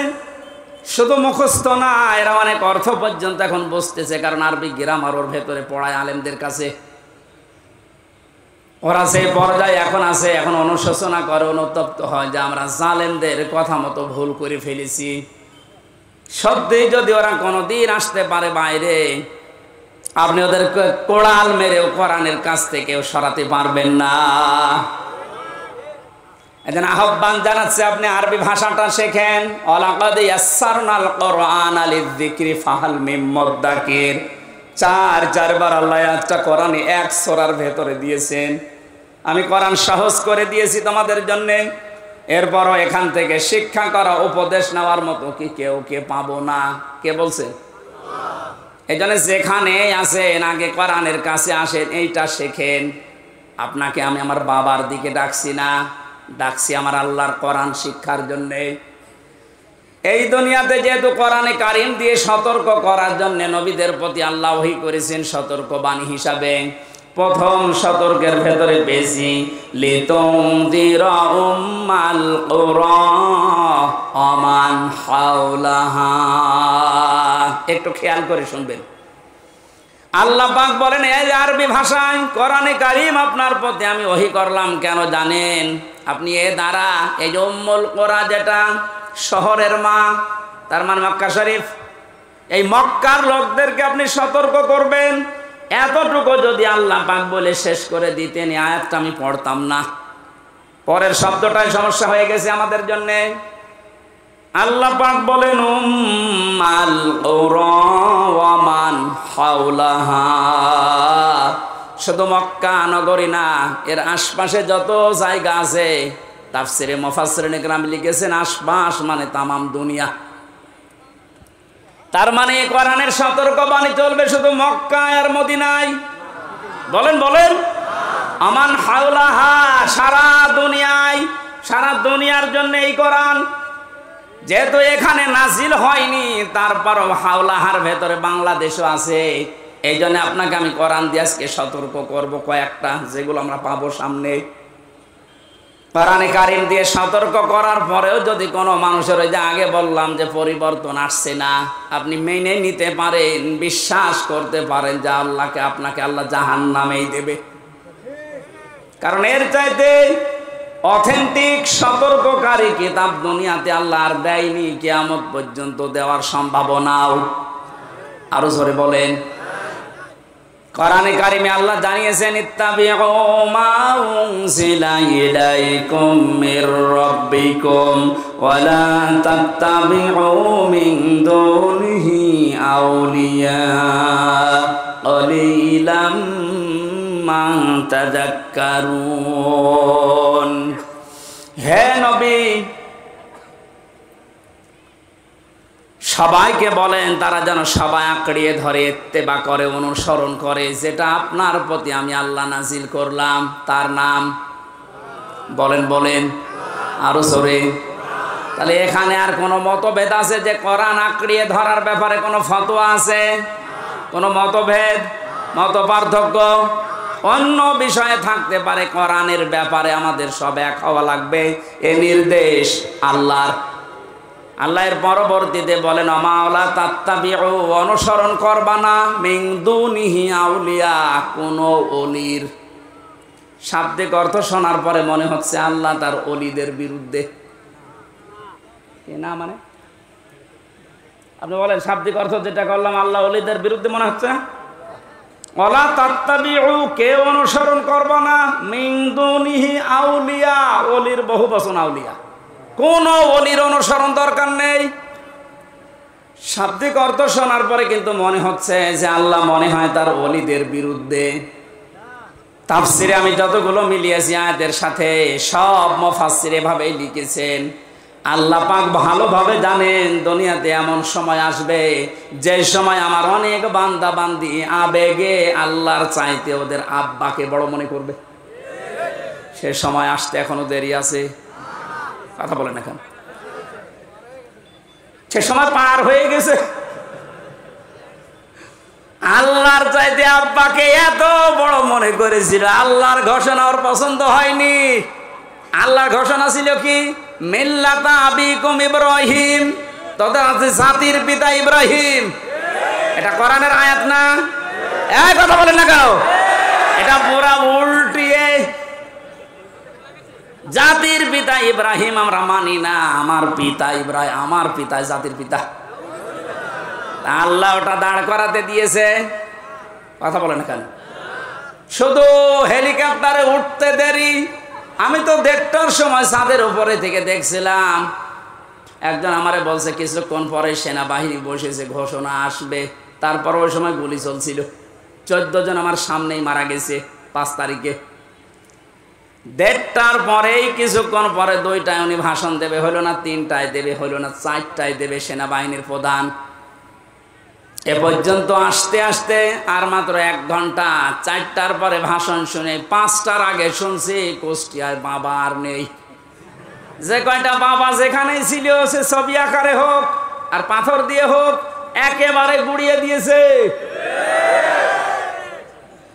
শুধু মুখস্থ না, এরা অনেক অর্থ পর্যন্ত এখন বসতেছে, কারণ আরবি গ্রামার ওর ভেতরে পড়ায় আলেমদের কাছে। ওরা সেই পর্যায়ে এখন আছে, এখন অনুশোচনা করে, অনুতপ্ত হয় যে আমরা জালেমদের কথা মতো ভুল করে ফেলেছি। সত্যি যদি ওরা কোনোদিন আসতে পারে বাইরে, আপনি ওদেরকে কোড়াল মেরেও কোরআনের কাছ থেকেও সরাতে পারবেন না। এজন আহ্বান জানাচ্ছে, আপনি আরবি ভাষাটা শেখেন। অলাকাদ ইয়াসসারনাল ফাহাল মিম মুদ্দাকির চার, চারবার আল্লাহ একটা কোরআনে এক সূরার ভেতরে দিয়েছেন। আমি কোরআন সহজ করে দিয়েছি তোমাদের জন্য। এরপরও এখান থেকে শিক্ষা করা, উপদেশ নেওয়ার মতো কি কেউ কে পাবো না? কে বলছে? এই জন্য যেখানে আসেন, আগে কোরআনের কাছে আসেন, এইটা শেখেন। আপনাকে আমি আমার বাবার দিকে ডাকছি না, ডাকছি আমার আল্লাহর কোরআন শিক্ষার জন্যে। এই দুনিয়াতে যেহেতু কোরআনে কারিম দিয়ে সতর্ক করার জন্য নবীদের প্রতি আল্লাহ করেছেন সতর্ক বাণী হিসাবে। প্রথম সতর্কের ভেতরে পেয়েছি লিতম উম্মাল অমান হাওলাহা। একটু খেয়াল করে শুনবেন। আল্লাহ পাক বলেন, এই আরবি ভাষায় কোরআনে কারিম আপনার প্রতি আমি ওহি করলাম, কেন জানেন? আপনি এ দ্বারা, এই যে উম্মুল কোরা যেটা, শহরের মা, তার মানে মক্কা শরীফ, এই মক্কার লোকদেরকে আপনি সতর্ক করবেন। এতটুকু যদি আল্লাহ পাক বলে শেষ করে দিতেন, এই আয়াতটা আমি পড়তাম না। পরের শব্দটাই সমস্যা হয়ে গেছে আমাদের জন্যে। আল্লাহ পাক বলেন, উম্মাল ওয়ামান হাওলাহা। শুধু মক্কা নগরী না, এর আশপাশে যত জায়গা আছে, তাফসিরে মুফাসসিরিন ইকরাম লিখেছেন, আশপাশ মানে তামাম দুনিয়া। তার মানে কোরআনের সতর্কবাণী চলবে শুধু মক্কা আর মদিনায়? বলেন বলেন। আমান হাওলাহা, সারা দুনিয়ায়, সারা দুনিয়ার জন্য এই কোরআন। যেহেতু এখানে নাজিল হয়নি, তারপরও হাওলাহার ভেতরে বাংলাদেশও আছে। এই জন্য আপনাকে আমি কোরআন দিয়ে আজকে সতর্ক করব কয়েকটা, যেগুলো আমরা পাবো সামনে। কোরআনে কারিম দিয়ে সতর্ক করার পরেও যদি কোনো মানুষের ওই যে আগে বললাম যে পরিবর্তন আসছে না, আপনি মেনে নিতে পারেন, বিশ্বাস করতে পারেন যে আল্লাহকে আপনাকে আল্লাহ জাহান নামেই দেবে। কারণ এর চাইতে অথেন্টিক, সতর্ককারী কিতাব দুনিয়াতে আল্লাহ আর দেয়নি, কেয়ামত পর্যন্ত দেওয়ার সম্ভাবনাও। আরও জোরে বলেন। কোরআনে কারিমে আল্লাহ জানিয়েছেন ইত্তাবিউ মা উনজিলা ইলাইকুম মির রাব্বিকুম ওয়া লা তাত্তাবিউ মিন দুনিহি আউলিয়া কলিলাম মা তাযাক্কারুন। হে নবী সবাইকে বলেন, তারা যেন সবাই আঁকড়িয়ে ধরে এত্তেবা করে, অনুসরণ করে। যেটা আপনার প্রতি আমি আল্লাহ নাজিল করলাম, তার নাম? বলেন বলেন। আরও সরে তাহলে এখানে আর কোনো মতভেদ আছে যে কোরআন আঁকড়িয়ে ধরার ব্যাপারে কোনো ফতোয়া আছে? কোনো মতভেদ? মত পার্থক্য অন্য বিষয়ে থাকতে পারে, কোরআনের ব্যাপারে আমাদের সব এক হওয়া লাগবে। এ নির্দেশ আল্লাহর। আল্লাহর পরবর্তীতে বলেন অমাওলা তাত্তাবিউ, অনুসরণ করবা না। মিংদুনিহি আউলিয়া, কোন অলির। শাব্দিক অর্থ শোনার পরে মনে হচ্ছে আল্লাহ তার অলিদের বিরুদ্ধে। না মানে? আপনি বলেন, শাব্দিক অর্থ যেটা করলাম আল্লাহ অলিদের বিরুদ্ধে মনে হচ্ছে? অলা তাত্তাবিউ কে অনুসরণ করবা না। মিংদুনিহি আউলিয়া, অলির বহু বচন আউলিয়া। কোন অলির অনুসরণ দরকার নেই। শাব্দিক অর্থ শোনার পরে কিন্তু মনে হচ্ছে যে আল্লাহ মনে হয় তার অলিদের বিরুদ্ধে। তাফসিরে আমি যতগুলো মিলিয়েছি আয়াতের সাথে সব মফাসির এভাবেই লিখেছেন, আল্লাহ পাক ভালোভাবে জানেন দুনিয়াতে এমন সময় আসবে, যে সময় আমার অনেক বান্দা বান্দি আবেগে আল্লাহর চাইতে ওদের আব্বাকে বড় মনে করবে। সে সময় আসতে এখনও দেরি আছে। কথা বলেন এখন সে সময় পার হয়ে গেছে। আল্লাহর চাইতে আব্বাকে এত বড় মনে করেছিল, আল্লাহর ঘোষণা ওর পছন্দ হয়নি। আল্লাহর ঘোষণা ছিল কি? মিল্লাতা আবিকুম ইব্রাহিম তোদের আছে জাতির পিতা ইব্রাহিম। এটা কোরআনের আয়াত না? এই কথা বলেন না কেন? এটা পুরা উল্টিয়ে জাতির পিতা ইব্রাহিম আমরা মানি না, আমার পিতা ইব্রাহিম আমার পিতা জাতির পিতা। আল্লাহ ওটা দাঁড় করাতে দিয়েছে। কথা বলেন কেন? শুধু হেলিকপ্টারে উঠতে দেরি। আমি তো দেড়টার সময় ছাদের উপরে থেকে দেখছিলাম। একজন আমারে বলছে, কিছুক্ষণ পরে সেনাবাহিনী বসেছে, ঘোষণা আসবে। তারপর ওই সময় গুলি চলছিল। চোদ্দ জন আমার সামনেই মারা গেছে পাঁচ তারিখে। দেড়টার পরেই কিছুক্ষণ পরে দুইটায় উনি ভাষণ দেবে হলো না তিনটায় দেবে হলো না চারটায় দেবে সেনাবাহিনীর প্রধান। এ পর্যন্ত আসতে আসতে আর মাত্র এক ঘণ্টা, চারটার পরে ভাষণ শুনে পাঁচটার আগে শুনছি, কুষ্টিয়ায় বাবা আর নেই। যে কয়টা বাবা যেখানেই ছিল, সে ছবি আকারে হোক আর পাথর দিয়ে হোক, একেবারে গুড়িয়ে দিয়েছে।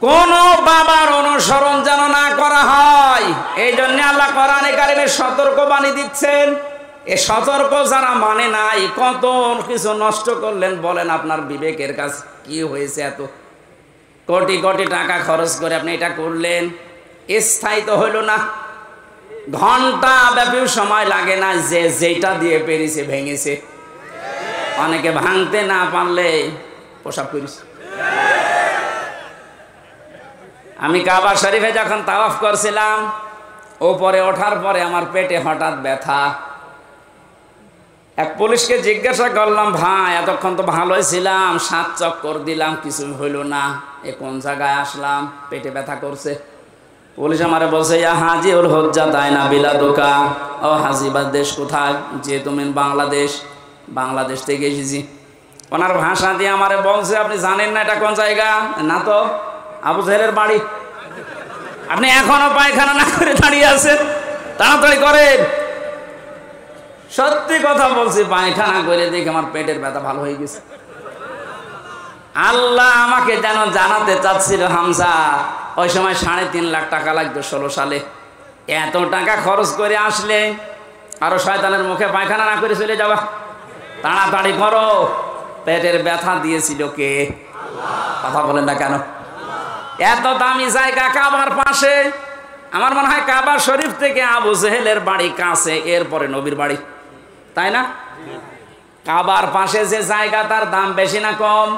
কোন বাবার অনুসরণ যেন না করা হয়, এই জন্য আল্লাহ কোরআনে কারিমে সতর্ক বাণী দিচ্ছেন। এ সতর্ক যারা মানে নাই কত কিছু নষ্ট করলেন বলেন আপনার বিবেকের কাছে কি হয়েছে এত? কোটি কোটি টাকা খরচ করে আপনি এটা করলেন, স্থায়ী তো হইল না। ঘণ্টা ব্যাপী সময় লাগে না যে যেটা দিয়ে পেরেছে, ভেঙেছে। অনেকে ভাঙতে না পারলে পোশাক করেছে আমি কাবা শরীফে যখন তাওয়াফ করছিলাম, ওপরে ওঠার পরে আমার পেটে হঠাৎ ব্যথা। এক পুলিশকে জিজ্ঞাসা করলাম, ভাই, এতক্ষণ তো ভালোই ছিলাম, সাত চক্কর দিলাম, কিছু হইল না। এ কোন জায়গায় আসলাম? পেটে ব্যথা করছে। পুলিশ আমারে বলছে, ইয়া হাজি ওর হজ্জা, তাই না বিলা দোকা? ও হাজিবার দেশ কোথায়? যে তুমি বাংলাদেশ বাংলাদেশ থেকে এসেছি। ওনার ভাষা দিয়ে আমারে বলছে, আপনি জানেন না এটা কোন জায়গা? না তো। আবু জাহেলের বাড়ি। আপনি এখনও পায়খানা না করে দাঁড়িয়ে আছেন? তাড়াতাড়ি করেন। সত্যি কথা বলছি, পায়খানা করে দেখে আমার পেটের ব্যথা ভালো হয়ে গেছে। আল্লাহ আমাকে যেন জানাতে চাচ্ছিল হামসা ওই সময় সাড়ে তিন লাখ টাকা লাগতো ষোলো সালে। এত টাকা খরচ করে আসলে আরও শয়তানের মুখে পায়খানা না করে চলে যাওয়া। তাড়াতাড়ি করো। পেটের ব্যথা দিয়েছিল কে? কথা বলেন না কেন? এত দামি জায়গা কাবার পাশে। আমার মনে হয় কাবা শরীফ থেকে আবু জেহেলের বাড়ি কাছে, এরপরে নবীর বাড়ি। তাই না? কাবার পাশে যে জায়গা, তার দাম বেশি না কম?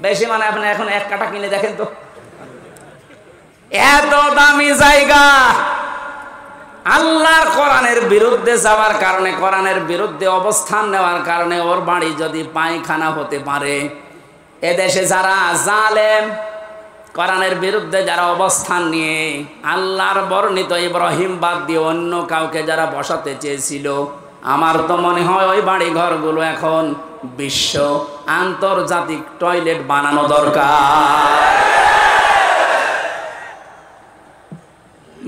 বেশি মানে আপনি এখন এক কাটা কিনে দেখেন তো। এত দামি জায়গা! আল্লাহর কোরআনের বিরুদ্ধে যাওয়ার কারণে, কোরআনের বিরুদ্ধে অবস্থান নেওয়ার কারণে ওর বাড়ি যদি পায়খানা হতে পারে, এদেশে যারা জালেম কোরআনের বিরুদ্ধে যারা অবস্থান নিয়ে আল্লাহর বর্ণিত ইব্রাহিম বাদ দিয়ে অন্য কাউকে যারা বসাতে চেয়েছিল, আমার তো মনে হয় ওই বাড়ি ঘরগুলো এখন বিশ্ব আন্তর্জাতিক টয়লেট বানানো দরকার।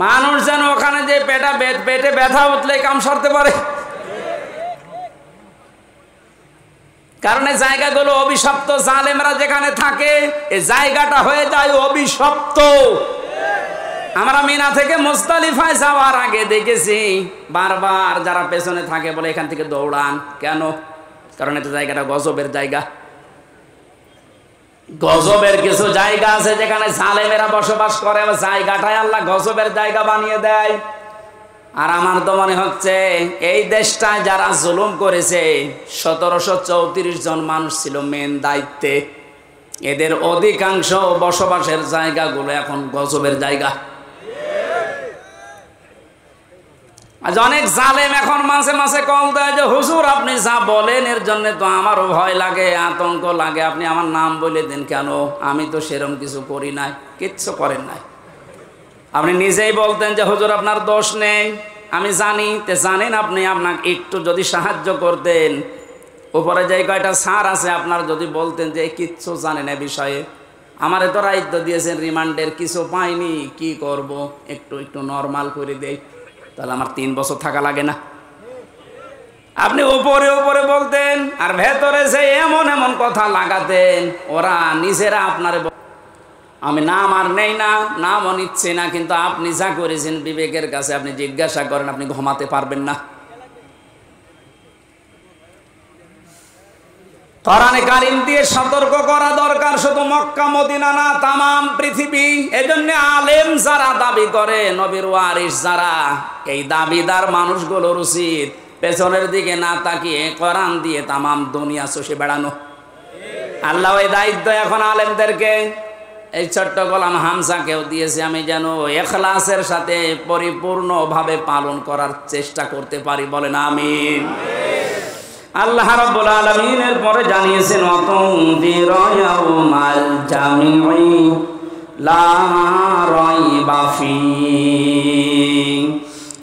মানুষ যেন ওখানে যে পেটা পেটে ব্যথা উঠলে কাম সরতে পারে। কারণ এই জায়গাগুলো অভিশপ্ত, জালেমরা যেখানে থাকে এই জায়গাটা হয়ে যায় অভিশপ্ত। আমরা মিনা থেকে মুস্তালিফায় যাওয়ার আগে দেখেছি, বারবার যারা পেছনে থাকে বলে এখান থেকে দৌড়ান। কেন? কারণ এটা জায়গাটা গজবের জায়গা। গজবের কিছু জায়গা আছে যেখানে জালেমেরা বসবাস করে, জায়গাটাই আল্লাহ গজবের জায়গা বানিয়ে দেয়। আর আমার তো মনে হচ্ছে এই দেশটায় যারা জুলুম করেছে, সতেরোশো চৌত্রিশ জন মানুষ ছিল মেন দায়িত্বে। এদের অধিকাংশ বসবাসের জায়গাগুলো এখন গজবের জায়গা। আজ অনেক জালেম এখন মাসে মাসে কল দেয় যে, হুজুর, আপনি যা বলেন, এর জন্য তো আমারও ভয় লাগে, আতঙ্ক লাগে। আপনি আমার নাম বলে দেন কেন? আমি তো সেরম কিছু করি নাই, কিচ্ছু করেন নাই। আপনি নিজেই বলতেন যে, হুজুর, আপনার দোষ নেই। আমি জানি, তে জানেন আপনি, আপনাকে একটু যদি সাহায্য করতেন। উপরে যে কয়টা সার আছে, আপনার যদি বলতেন যে কিচ্ছু জানেন এ বিষয়ে। আমার তো দায়িত্ব দিয়েছেন রিমান্ডের, কিছু পাইনি, কি করব? একটু একটু নর্মাল করে দেই। তাহলে আমার তিন বছর থাকা লাগে না। আপনি উপরে উপরে বলতেন, আর ভেতরে সে এমন এমন কথা লাগাতেন, ওরা নিজেরা আপনার আমি নাম আর নেই না, নামও নিচ্ছে না, কিন্তু আপনি যা করেছেন বিবেকের কাছে আপনি জিজ্ঞাসা করেন, আপনি ঘুমাতে পারবেন না। কোরআনে কারিম দিয়ে সতর্ক করা দরকার, শুধু মক্কা, মদিনা না, তামাম পৃথিবী। এজন্য আলেম যারা দাবি করে, নবীর ওয়ারিস যারা, এই দাবিদার মানুষগুলোর উচিত পেছনের দিকে না তাকিয়ে কোরআন দিয়ে তামাম দুনিয়া চষে বেড়ানো। আল্লাহ ওই দায়িত্ব এখন আলেমদেরকে এই ছোট্ট গোলাম হামসাকেও দিয়েছে আমি যেন এখলাসের সাথে পরিপূর্ণভাবে পালন করার চেষ্টা করতে পারি। বলেন আমিন। আল্লাহ রাব্বুল আলামিনের পরে জানিয়েছেন অতন্দির ইয়াউমাল জামিঈ লা রাইবা ফি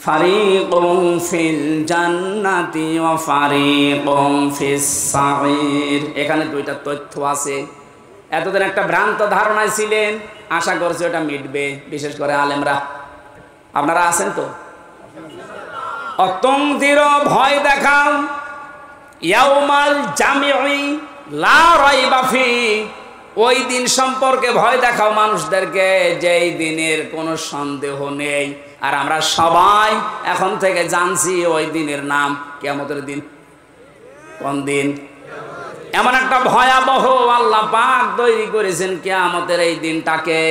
ফারিকুম ফিল জান্নাতি ওয়া ফারিকুম ফিস সাঈর এখানে দুইটা তথ্য আছে। এতদিন একটা ভ্রান্ত ধারণায় ছিলেন, আশা করছি ওটা মিটবে, বিশেষ করে আলেমরা। আপনারা আছেন তো? অতন্দির ভয় দেখাও, ইয়াউমাল জামিঈ লা রাইবা ফি। ওই দিন সম্পর্কে ভয় দেখাও মানুষদেরকে, যেই দিনের কোনো সন্দেহ নেই। আর আমরা সবাই এখন থেকে জানছি ওই দিনের নাম কেমতের দিন। কোন দিন? এমন একটা ভয়াবহ আল্লাহ পাক তৈরি করেছেন কে কেয়ামতের এই দিনটাকে।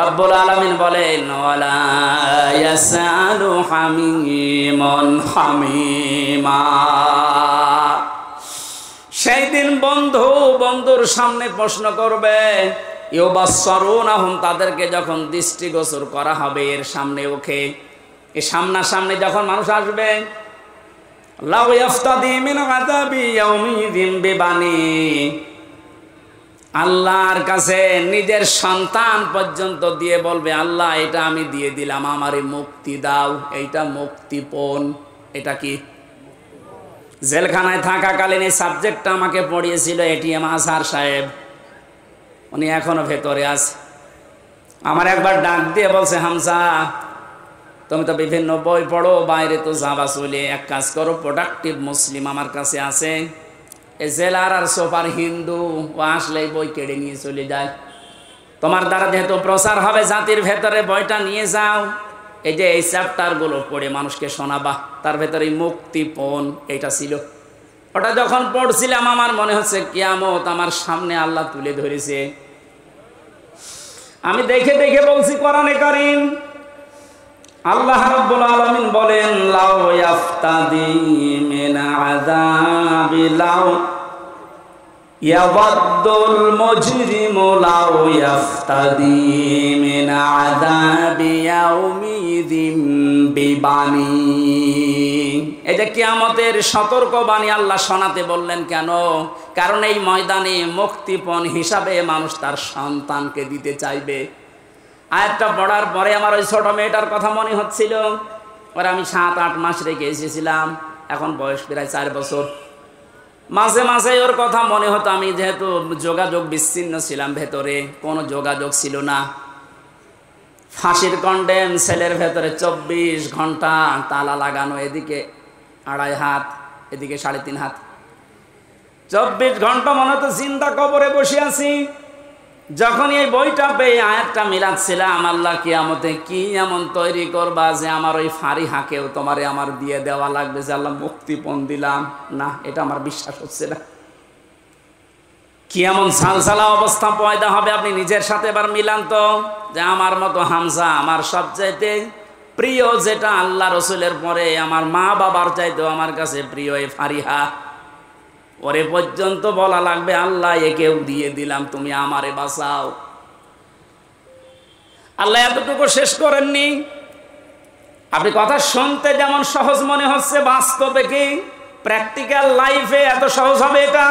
রব্বুল আলামিন বলেন সেই দিন বন্ধু বন্ধুর সামনে প্রশ্ন করবে তাদেরকে যখন দৃষ্টিগোচর করা হবে এর সামনে ওকে। এ সামনাসামনি যখন মানুষ আসবে লাউ আল্লাহর কাছে নিজের সন্তান পর্যন্ত দিয়ে বলবে, আল্লাহ, এটা আমি দিয়ে দিলাম, আমারে মুক্তি দাও, এইটা মুক্তিপণ। এটা কি? জেলখানায় থাকাকালীন এই সাবজেক্টটা আমাকে পড়িয়েছিল এটিএম আজহার সাহেব। উনি এখনও ভেতরে আছে। আমার একবার ডাক দিয়ে বলছে হামসা তুমি তো বিভিন্ন বই পড়ো, বাইরে তো যাবা চলে। এক কাজ করো প্রোডাক্টিভ মুসলিম আমার কাছে আছে। এই জেলার আর সোপার হিন্দু, ও আসলেই বই কেড়ে নিয়ে চলে যায়। তোমার দ্বারা যেহেতু প্রচার হবে জাতির ভেতরে, বইটা নিয়ে যাও। এই যে এই চ্যাপ্টারগুলো পড়ে মানুষকে শোনাবা, তার ভেতরে মুক্তিপণ এটা ছিল। ওটা যখন পড়ছিলাম, আমার মনে হচ্ছে কিয়ামত আমার সামনে আল্লাহ তুলে ধরেছে। আমি দেখে দেখে বলছি, কোরআনে কারিম আল্লাহ রাব্বুল আলামিন বলেন, লাউ ইয়াফতাদি মিন আযাবি, লাউ ইয়াবাদুল মুজরিমু, লাউ ইয়াফতাদি মিন আযাবি ইয়াউমিদিন বিবানি। এই যে কিয়ামতের সতর্ক বাণী আল্লাহ শোনাতে বললেন কেন? কারণ এই ময়দানে মুক্তিপণ হিসাবে মানুষ তার সন্তানকে দিতে চাইবে। আয়াতটা পড়ার পরে আমার ওই ছোট মেয়েটার কথা মনে হচ্ছিল। ওর আমি সাত, আট মাস রেখে এসেছিলাম। এখন বয়স প্রায় চার বছর। মাঝে মাঝে ওর কথা মনে হতো, আমি যেহেতু যোগাযোগ বিচ্ছিন্ন ছিলাম ভেতরে, কোনো যোগাযোগ ছিল না। ফাঁসির কন্ডেম সেলের ভেতরে চব্বিশ ঘণ্টা তালা লাগানো, এদিকে আড়াই হাত, এদিকে সাড়ে তিন হাত। চব্বিশ ঘণ্টা মনে হতো চিন্তা কবরে বসে আছি। যখন এই বইটা পেয়ে আয়াতটা মিলাচ্ছিলাম আল্লাহ কিয়ামতে কি এমন তৈরি করবা যে আমার ওই ফাঁড়ি হাঁকেও তোমারে আমার দিয়ে দেওয়া লাগবে, যে আল্লাহ মুক্তিপণ দিলাম। না, এটা আমার বিশ্বাস হচ্ছে না। কি এমন সালসালা অবস্থা পয়দা হবে আপনি নিজের সাথে এবার মিলান তো, যে আমার মতো হামসা আমার সবচাইতে প্রিয় যেটা আল্লাহ রসুলের পরে, আমার মা বাবার চাইতেও আমার কাছে প্রিয় এ ফারিহা। ওরে পর্যন্ত বলা লাগবে, আল্লাহ একেও দিয়ে দিলাম, তুমি আমারে বাঁচাও। আল্লাহ এতটুকু শেষ করেননি। আপনি কথা শুনতে যেমন সহজ মনে হচ্ছে, বাস্তবে কি? প্র্যাকটিক্যাল লাইফে এত সহজ হবে এটা?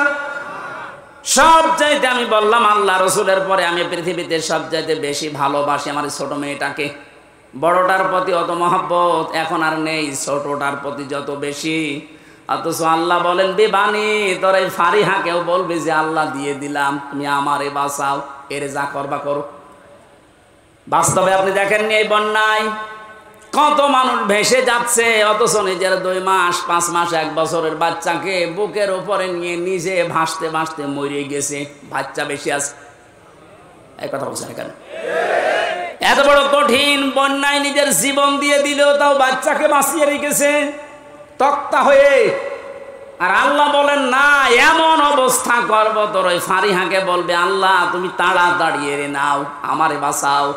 সব চাইতে আমি বললাম, আল্লাহ, রসুলের পরে আমি পৃথিবীতে সব চাইতে বেশি ভালোবাসি আমার ছোট মেয়েটাকে। বড়টার প্রতি অত মহব্বত এখন আর নেই, ছোটটার প্রতি যত বেশি অথচ আল্লাহ বলেন বে বেবানি তোর এই ফারিহাকেও বলবে যে, আল্লাহ দিয়ে দিলাম, তুমি আমারে বাঁচাও, এর যা করবা করো। বাস্তবে আপনি দেখেননি এই বন্যায়? কত মানুষ ভেসে যাচ্ছে, অথচ নিজের দুই মাস, পাঁচ মাস, এক বছরের বাচ্চাকে বুকের উপরে নিয়ে নিজে ভাসতে ভাসতে মরে গেছে, বাচ্চা বেশি আছে। এই কথা বলছেন এখানে এত বড় কঠিন বন্যায় নিজের জীবন দিয়ে দিলেও তাও বাচ্চাকে বাঁচিয়ে রেখেছে। তক্তা হয়ে, আর আল্লাহ বলেন, না, এমন অবস্থা করব তোর ওই ফারিহাকে বলবে, আল্লাহ, তুমি তাড়াতাড়ি এরে নাও, আমারে বাঁচাও।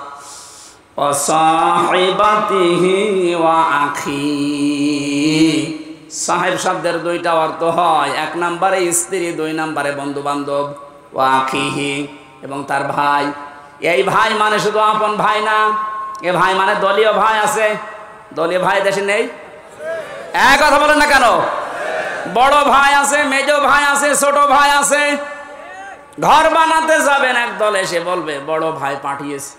সাহেব শব্দের দুইটা অর্থ হয়, এক নম্বরে স্ত্রী, দুই নম্বরে বন্ধু বান্ধব ও আখিহি। এবং তার ভাই। এই ভাই মানে শুধু আপন ভাই না, এ ভাই মানে দলীয় ভাই আছে, দলীয় ভাই দেশে নেই। এক কথা বলেন না কেন? বড় ভাই আছে, মেজ ভাই আছে, ছোট ভাই আছে। ঘর বানাতে যাবেন এক দল এসে বলবে, বড় ভাই পাঠিয়েছে।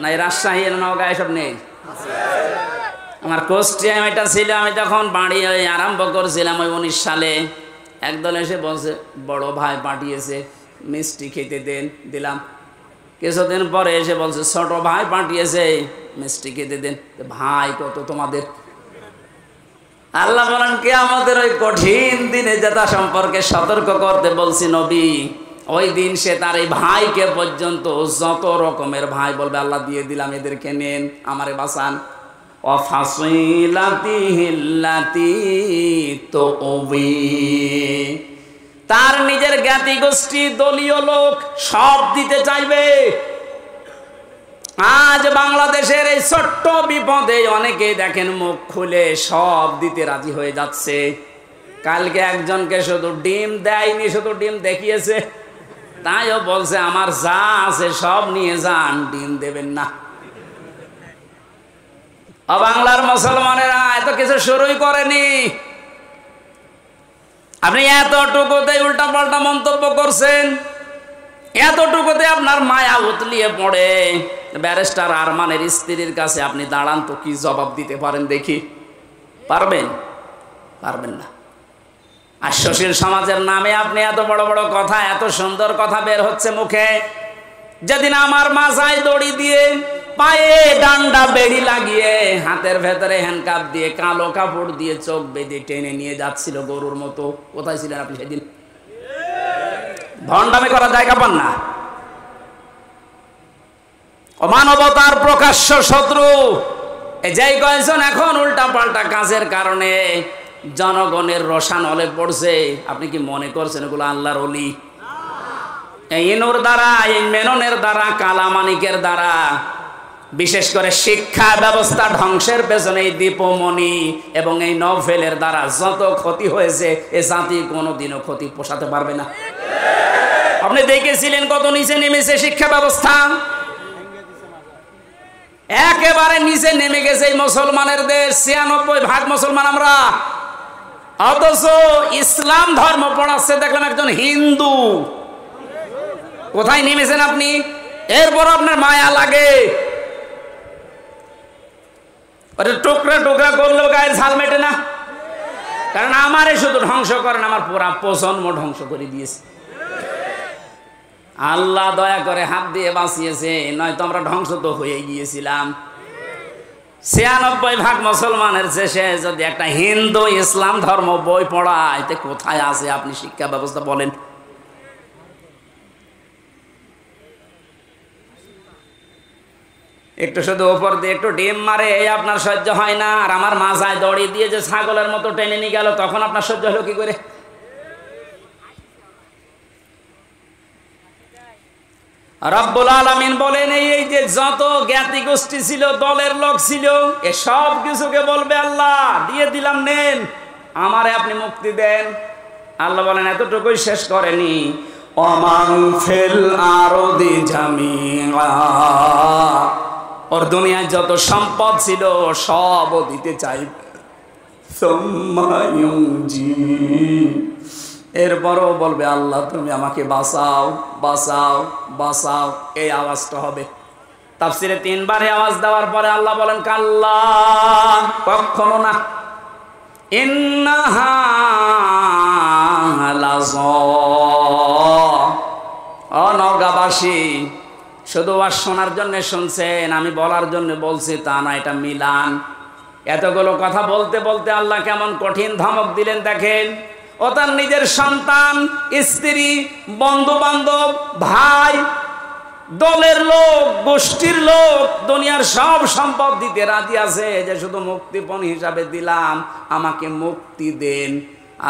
না, এই রাজশাহী নৌকা এসব নেই। আমার কোস্টিয়াম এটা ছিল আমি তখন বাড়ি আরম্ভ করছিলাম ওই উনিশ সালে। একদল এসে বলছে, বড় ভাই পাঠিয়েছে, মিষ্টি খেতে দেন, দিলাম। কিছুদিন পরে এসে বলছে, ছোট ভাই পাঠিয়েছে, মিষ্টি খেতে দেন। ভাই কত তোমাদের? আল্লাহ বলেন কে আমাদের ওই কঠিন দিনে যেটা সম্পর্কে সতর্ক করতে বলছি নবী, ওই দিন সে তার এই ভাইকে পর্যন্ত যত রকমের ভাই বলবে, আল্লাহ দিয়ে দিলাম, এদেরকে নেন, আমারে বাসান তার নিজের জ্ঞাতি গোষ্ঠী দলীয় লোক সব দিতে চাইবে। আজ বাংলাদেশের এই ছোট্ট বিপদে অনেকে দেখেন মুখ খুলে সব দিতে রাজি হয়ে যাচ্ছে। কালকে একজনকে শুধু ডিম দেয়নি, শুধু ডিম দেখিয়েছে। তাইও বলছে, আমার যা আছে সব নিয়ে যান, ডিম দেবেন না। বাংলার মুসলমানেরা, এত কিছু শুরুই করেনি। আপনি এতটুকুতে উল্টা পাল্টা মন্তব্য করছেন। এতটুকুতে আপনার মায়া উতলিয়ে পড়ে। ব্যারিস্টার আরমানের স্ত্রীর কাছে আপনি দাঁড়ান তো কি জবাব দিতে পারেন দেখি। পারবেন? পারবেন না। আর সুশীল সমাজের নামে আপনি এত বড় বড় কথা, এত সুন্দর কথা বের হচ্ছে মুখে। যেদিন আমার মাথায় দড়ি দিয়ে, পায়ে ডান্ডা বেড়ি লাগিয়ে, হাতের ভেতরে হ্যান্ডকাপ দিয়ে, কালো কাপড় দিয়ে চোখ বেঁধে টেনে নিয়ে যাচ্ছিল গরুর মতো। কোথায় ছিলেন আপনি সেদিন? ভণ্ডামে করা জায়গা পান না। অমানবতার প্রকাশ্য শত্রু। যেই কয়েকজন এখন উল্টা পাল্টা কাজের কারণে জনগণের রসান হলে পড়ছে। আপনি কি মনে করছেন এগুলো আল্লাহর অলি এই ইনুর দ্বারা, এই মেননের দ্বারা, কালামানিকের দ্বারা বিশেষ করে শিক্ষা ব্যবস্থা ধ্বংসের পেছনে এই দীপমণি এবং এই নভেলের দ্বারা যত ক্ষতি হয়েছে, এ জাতি কোনোদিনও ক্ষতি পোষাতে পারবে না। আপনি দেখেছিলেন কত নিচে নেমেছে শিক্ষা ব্যবস্থা? একেবারে নিচে নেমে গেছে এই মুসলমানের দেশ, ছিয়ানব্বই ভাগ মুসলমান আমরা। অথচ ইসলাম ধর্ম পড়াচ্ছে, দেখলাম একজন হিন্দু। কোথায় নেমেছেন আপনি? এরপর আপনার মায়া লাগে। ওটা টুকরা টুকরা করলেও গায়ের ঝাল মেটে না। কারণ আমারে শুধু ধ্বংস করেন, আমার পুরা প্রজন্ম ধ্বংস করে দিয়েছে। আল্লাহ দয়া করে হাত দিয়ে বাঁচিয়েছে, নয়তো আমরা ধ্বংস তো হয়ে গিয়েছিলাম। ছিয়ানব্বই ভাগ মুসলমানের শেষে যদি একটা হিন্দু ইসলাম ধর্ম বই পড়ায়, তে কোথায় আছে আপনি শিক্ষা ব্যবস্থা বলেন? একটু শুধু ওপর দিয়ে একটু ডিম মারে, এই আপনার সহ্য হয় না। আর আমার মাথায় দড়ি দিয়ে যে ছাগলের মতো টেনে নিয়ে গেল, তখন আপনার সহ্য হলো কি করে? রব্বুল আলমিন বলেন, এই যে যত জ্ঞাতি গোষ্ঠী ছিল, দলের লোক ছিল, এ সব কিছুকে বলবে আল্লাহ, দিয়ে দিলাম, নেন। আমারে আপনি মুক্তি দেন। আল্লাহ বলেন, এতটুকুই শেষ করেনি। অমাং ফেল আরও দি ওর দুনিয়ায় যত সম্পদ ছিল, সবও দিতে চাই এরপরও বলবে, আল্লাহ, তুমি আমাকে বাঁচাও বাঁচাও বাঁচাও। এই আওয়াজটা হবে। তাফসিরে তিনবার আওয়াজ দেওয়ার পরে আল্লাহ বলেন, কাল্লা, কখনো না। অনগাবাসী শুধু আর শোনার জন্য শুনছেন, আমি বলার জন্য বলছি তা না, এটা মিলান। এতগুলো কথা বলতে বলতে আল্লাহ কেমন কঠিন ধমক দিলেন দেখেন। ও তার নিজের সন্তান, স্ত্রী বন্ধু বান্ধব ভাই, দলের লোক, গোষ্ঠীর লোক, দুনিয়ার সব সম্পদ দিতে রাজি আছে যে শুধু মুক্তিপণ হিসাবে দিলাম, আমাকে মুক্তি দেন।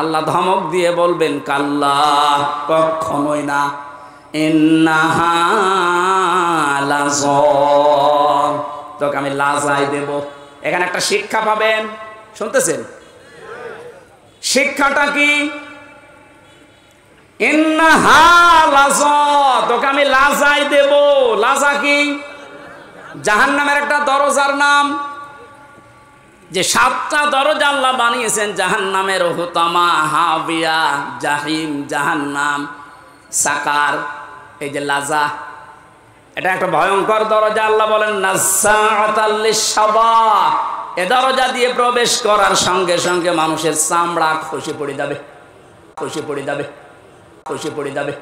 আল্লাহ ধমক দিয়ে বলবেন, কাল্লা কখনোই না। তোকে আমি লাজাই দেব। এখানে একটা শিক্ষা পাবেন। শুনতেছেন? শিক্ষাটা কি? তোকে আমি লাজাই দেব। লাজা কি? জাহান নামের একটা দরজার নাম। যে সাতটা দরজা আল্লাহ বানিয়েছেন জাহান নামের হুতামা, হাবিয়া, জাহিম, জাহান্নাম, সাকার। এই যে লাজা, এটা একটা ভয়ঙ্কর দরজা, আল্লাহ বলেন এ দরজা দিয়ে প্রবেশ করার সঙ্গে সঙ্গে মানুষের চামড়া খসে পড়ে যাবে, খসে পড়ে যাবে, খসে পড়ে যাবে।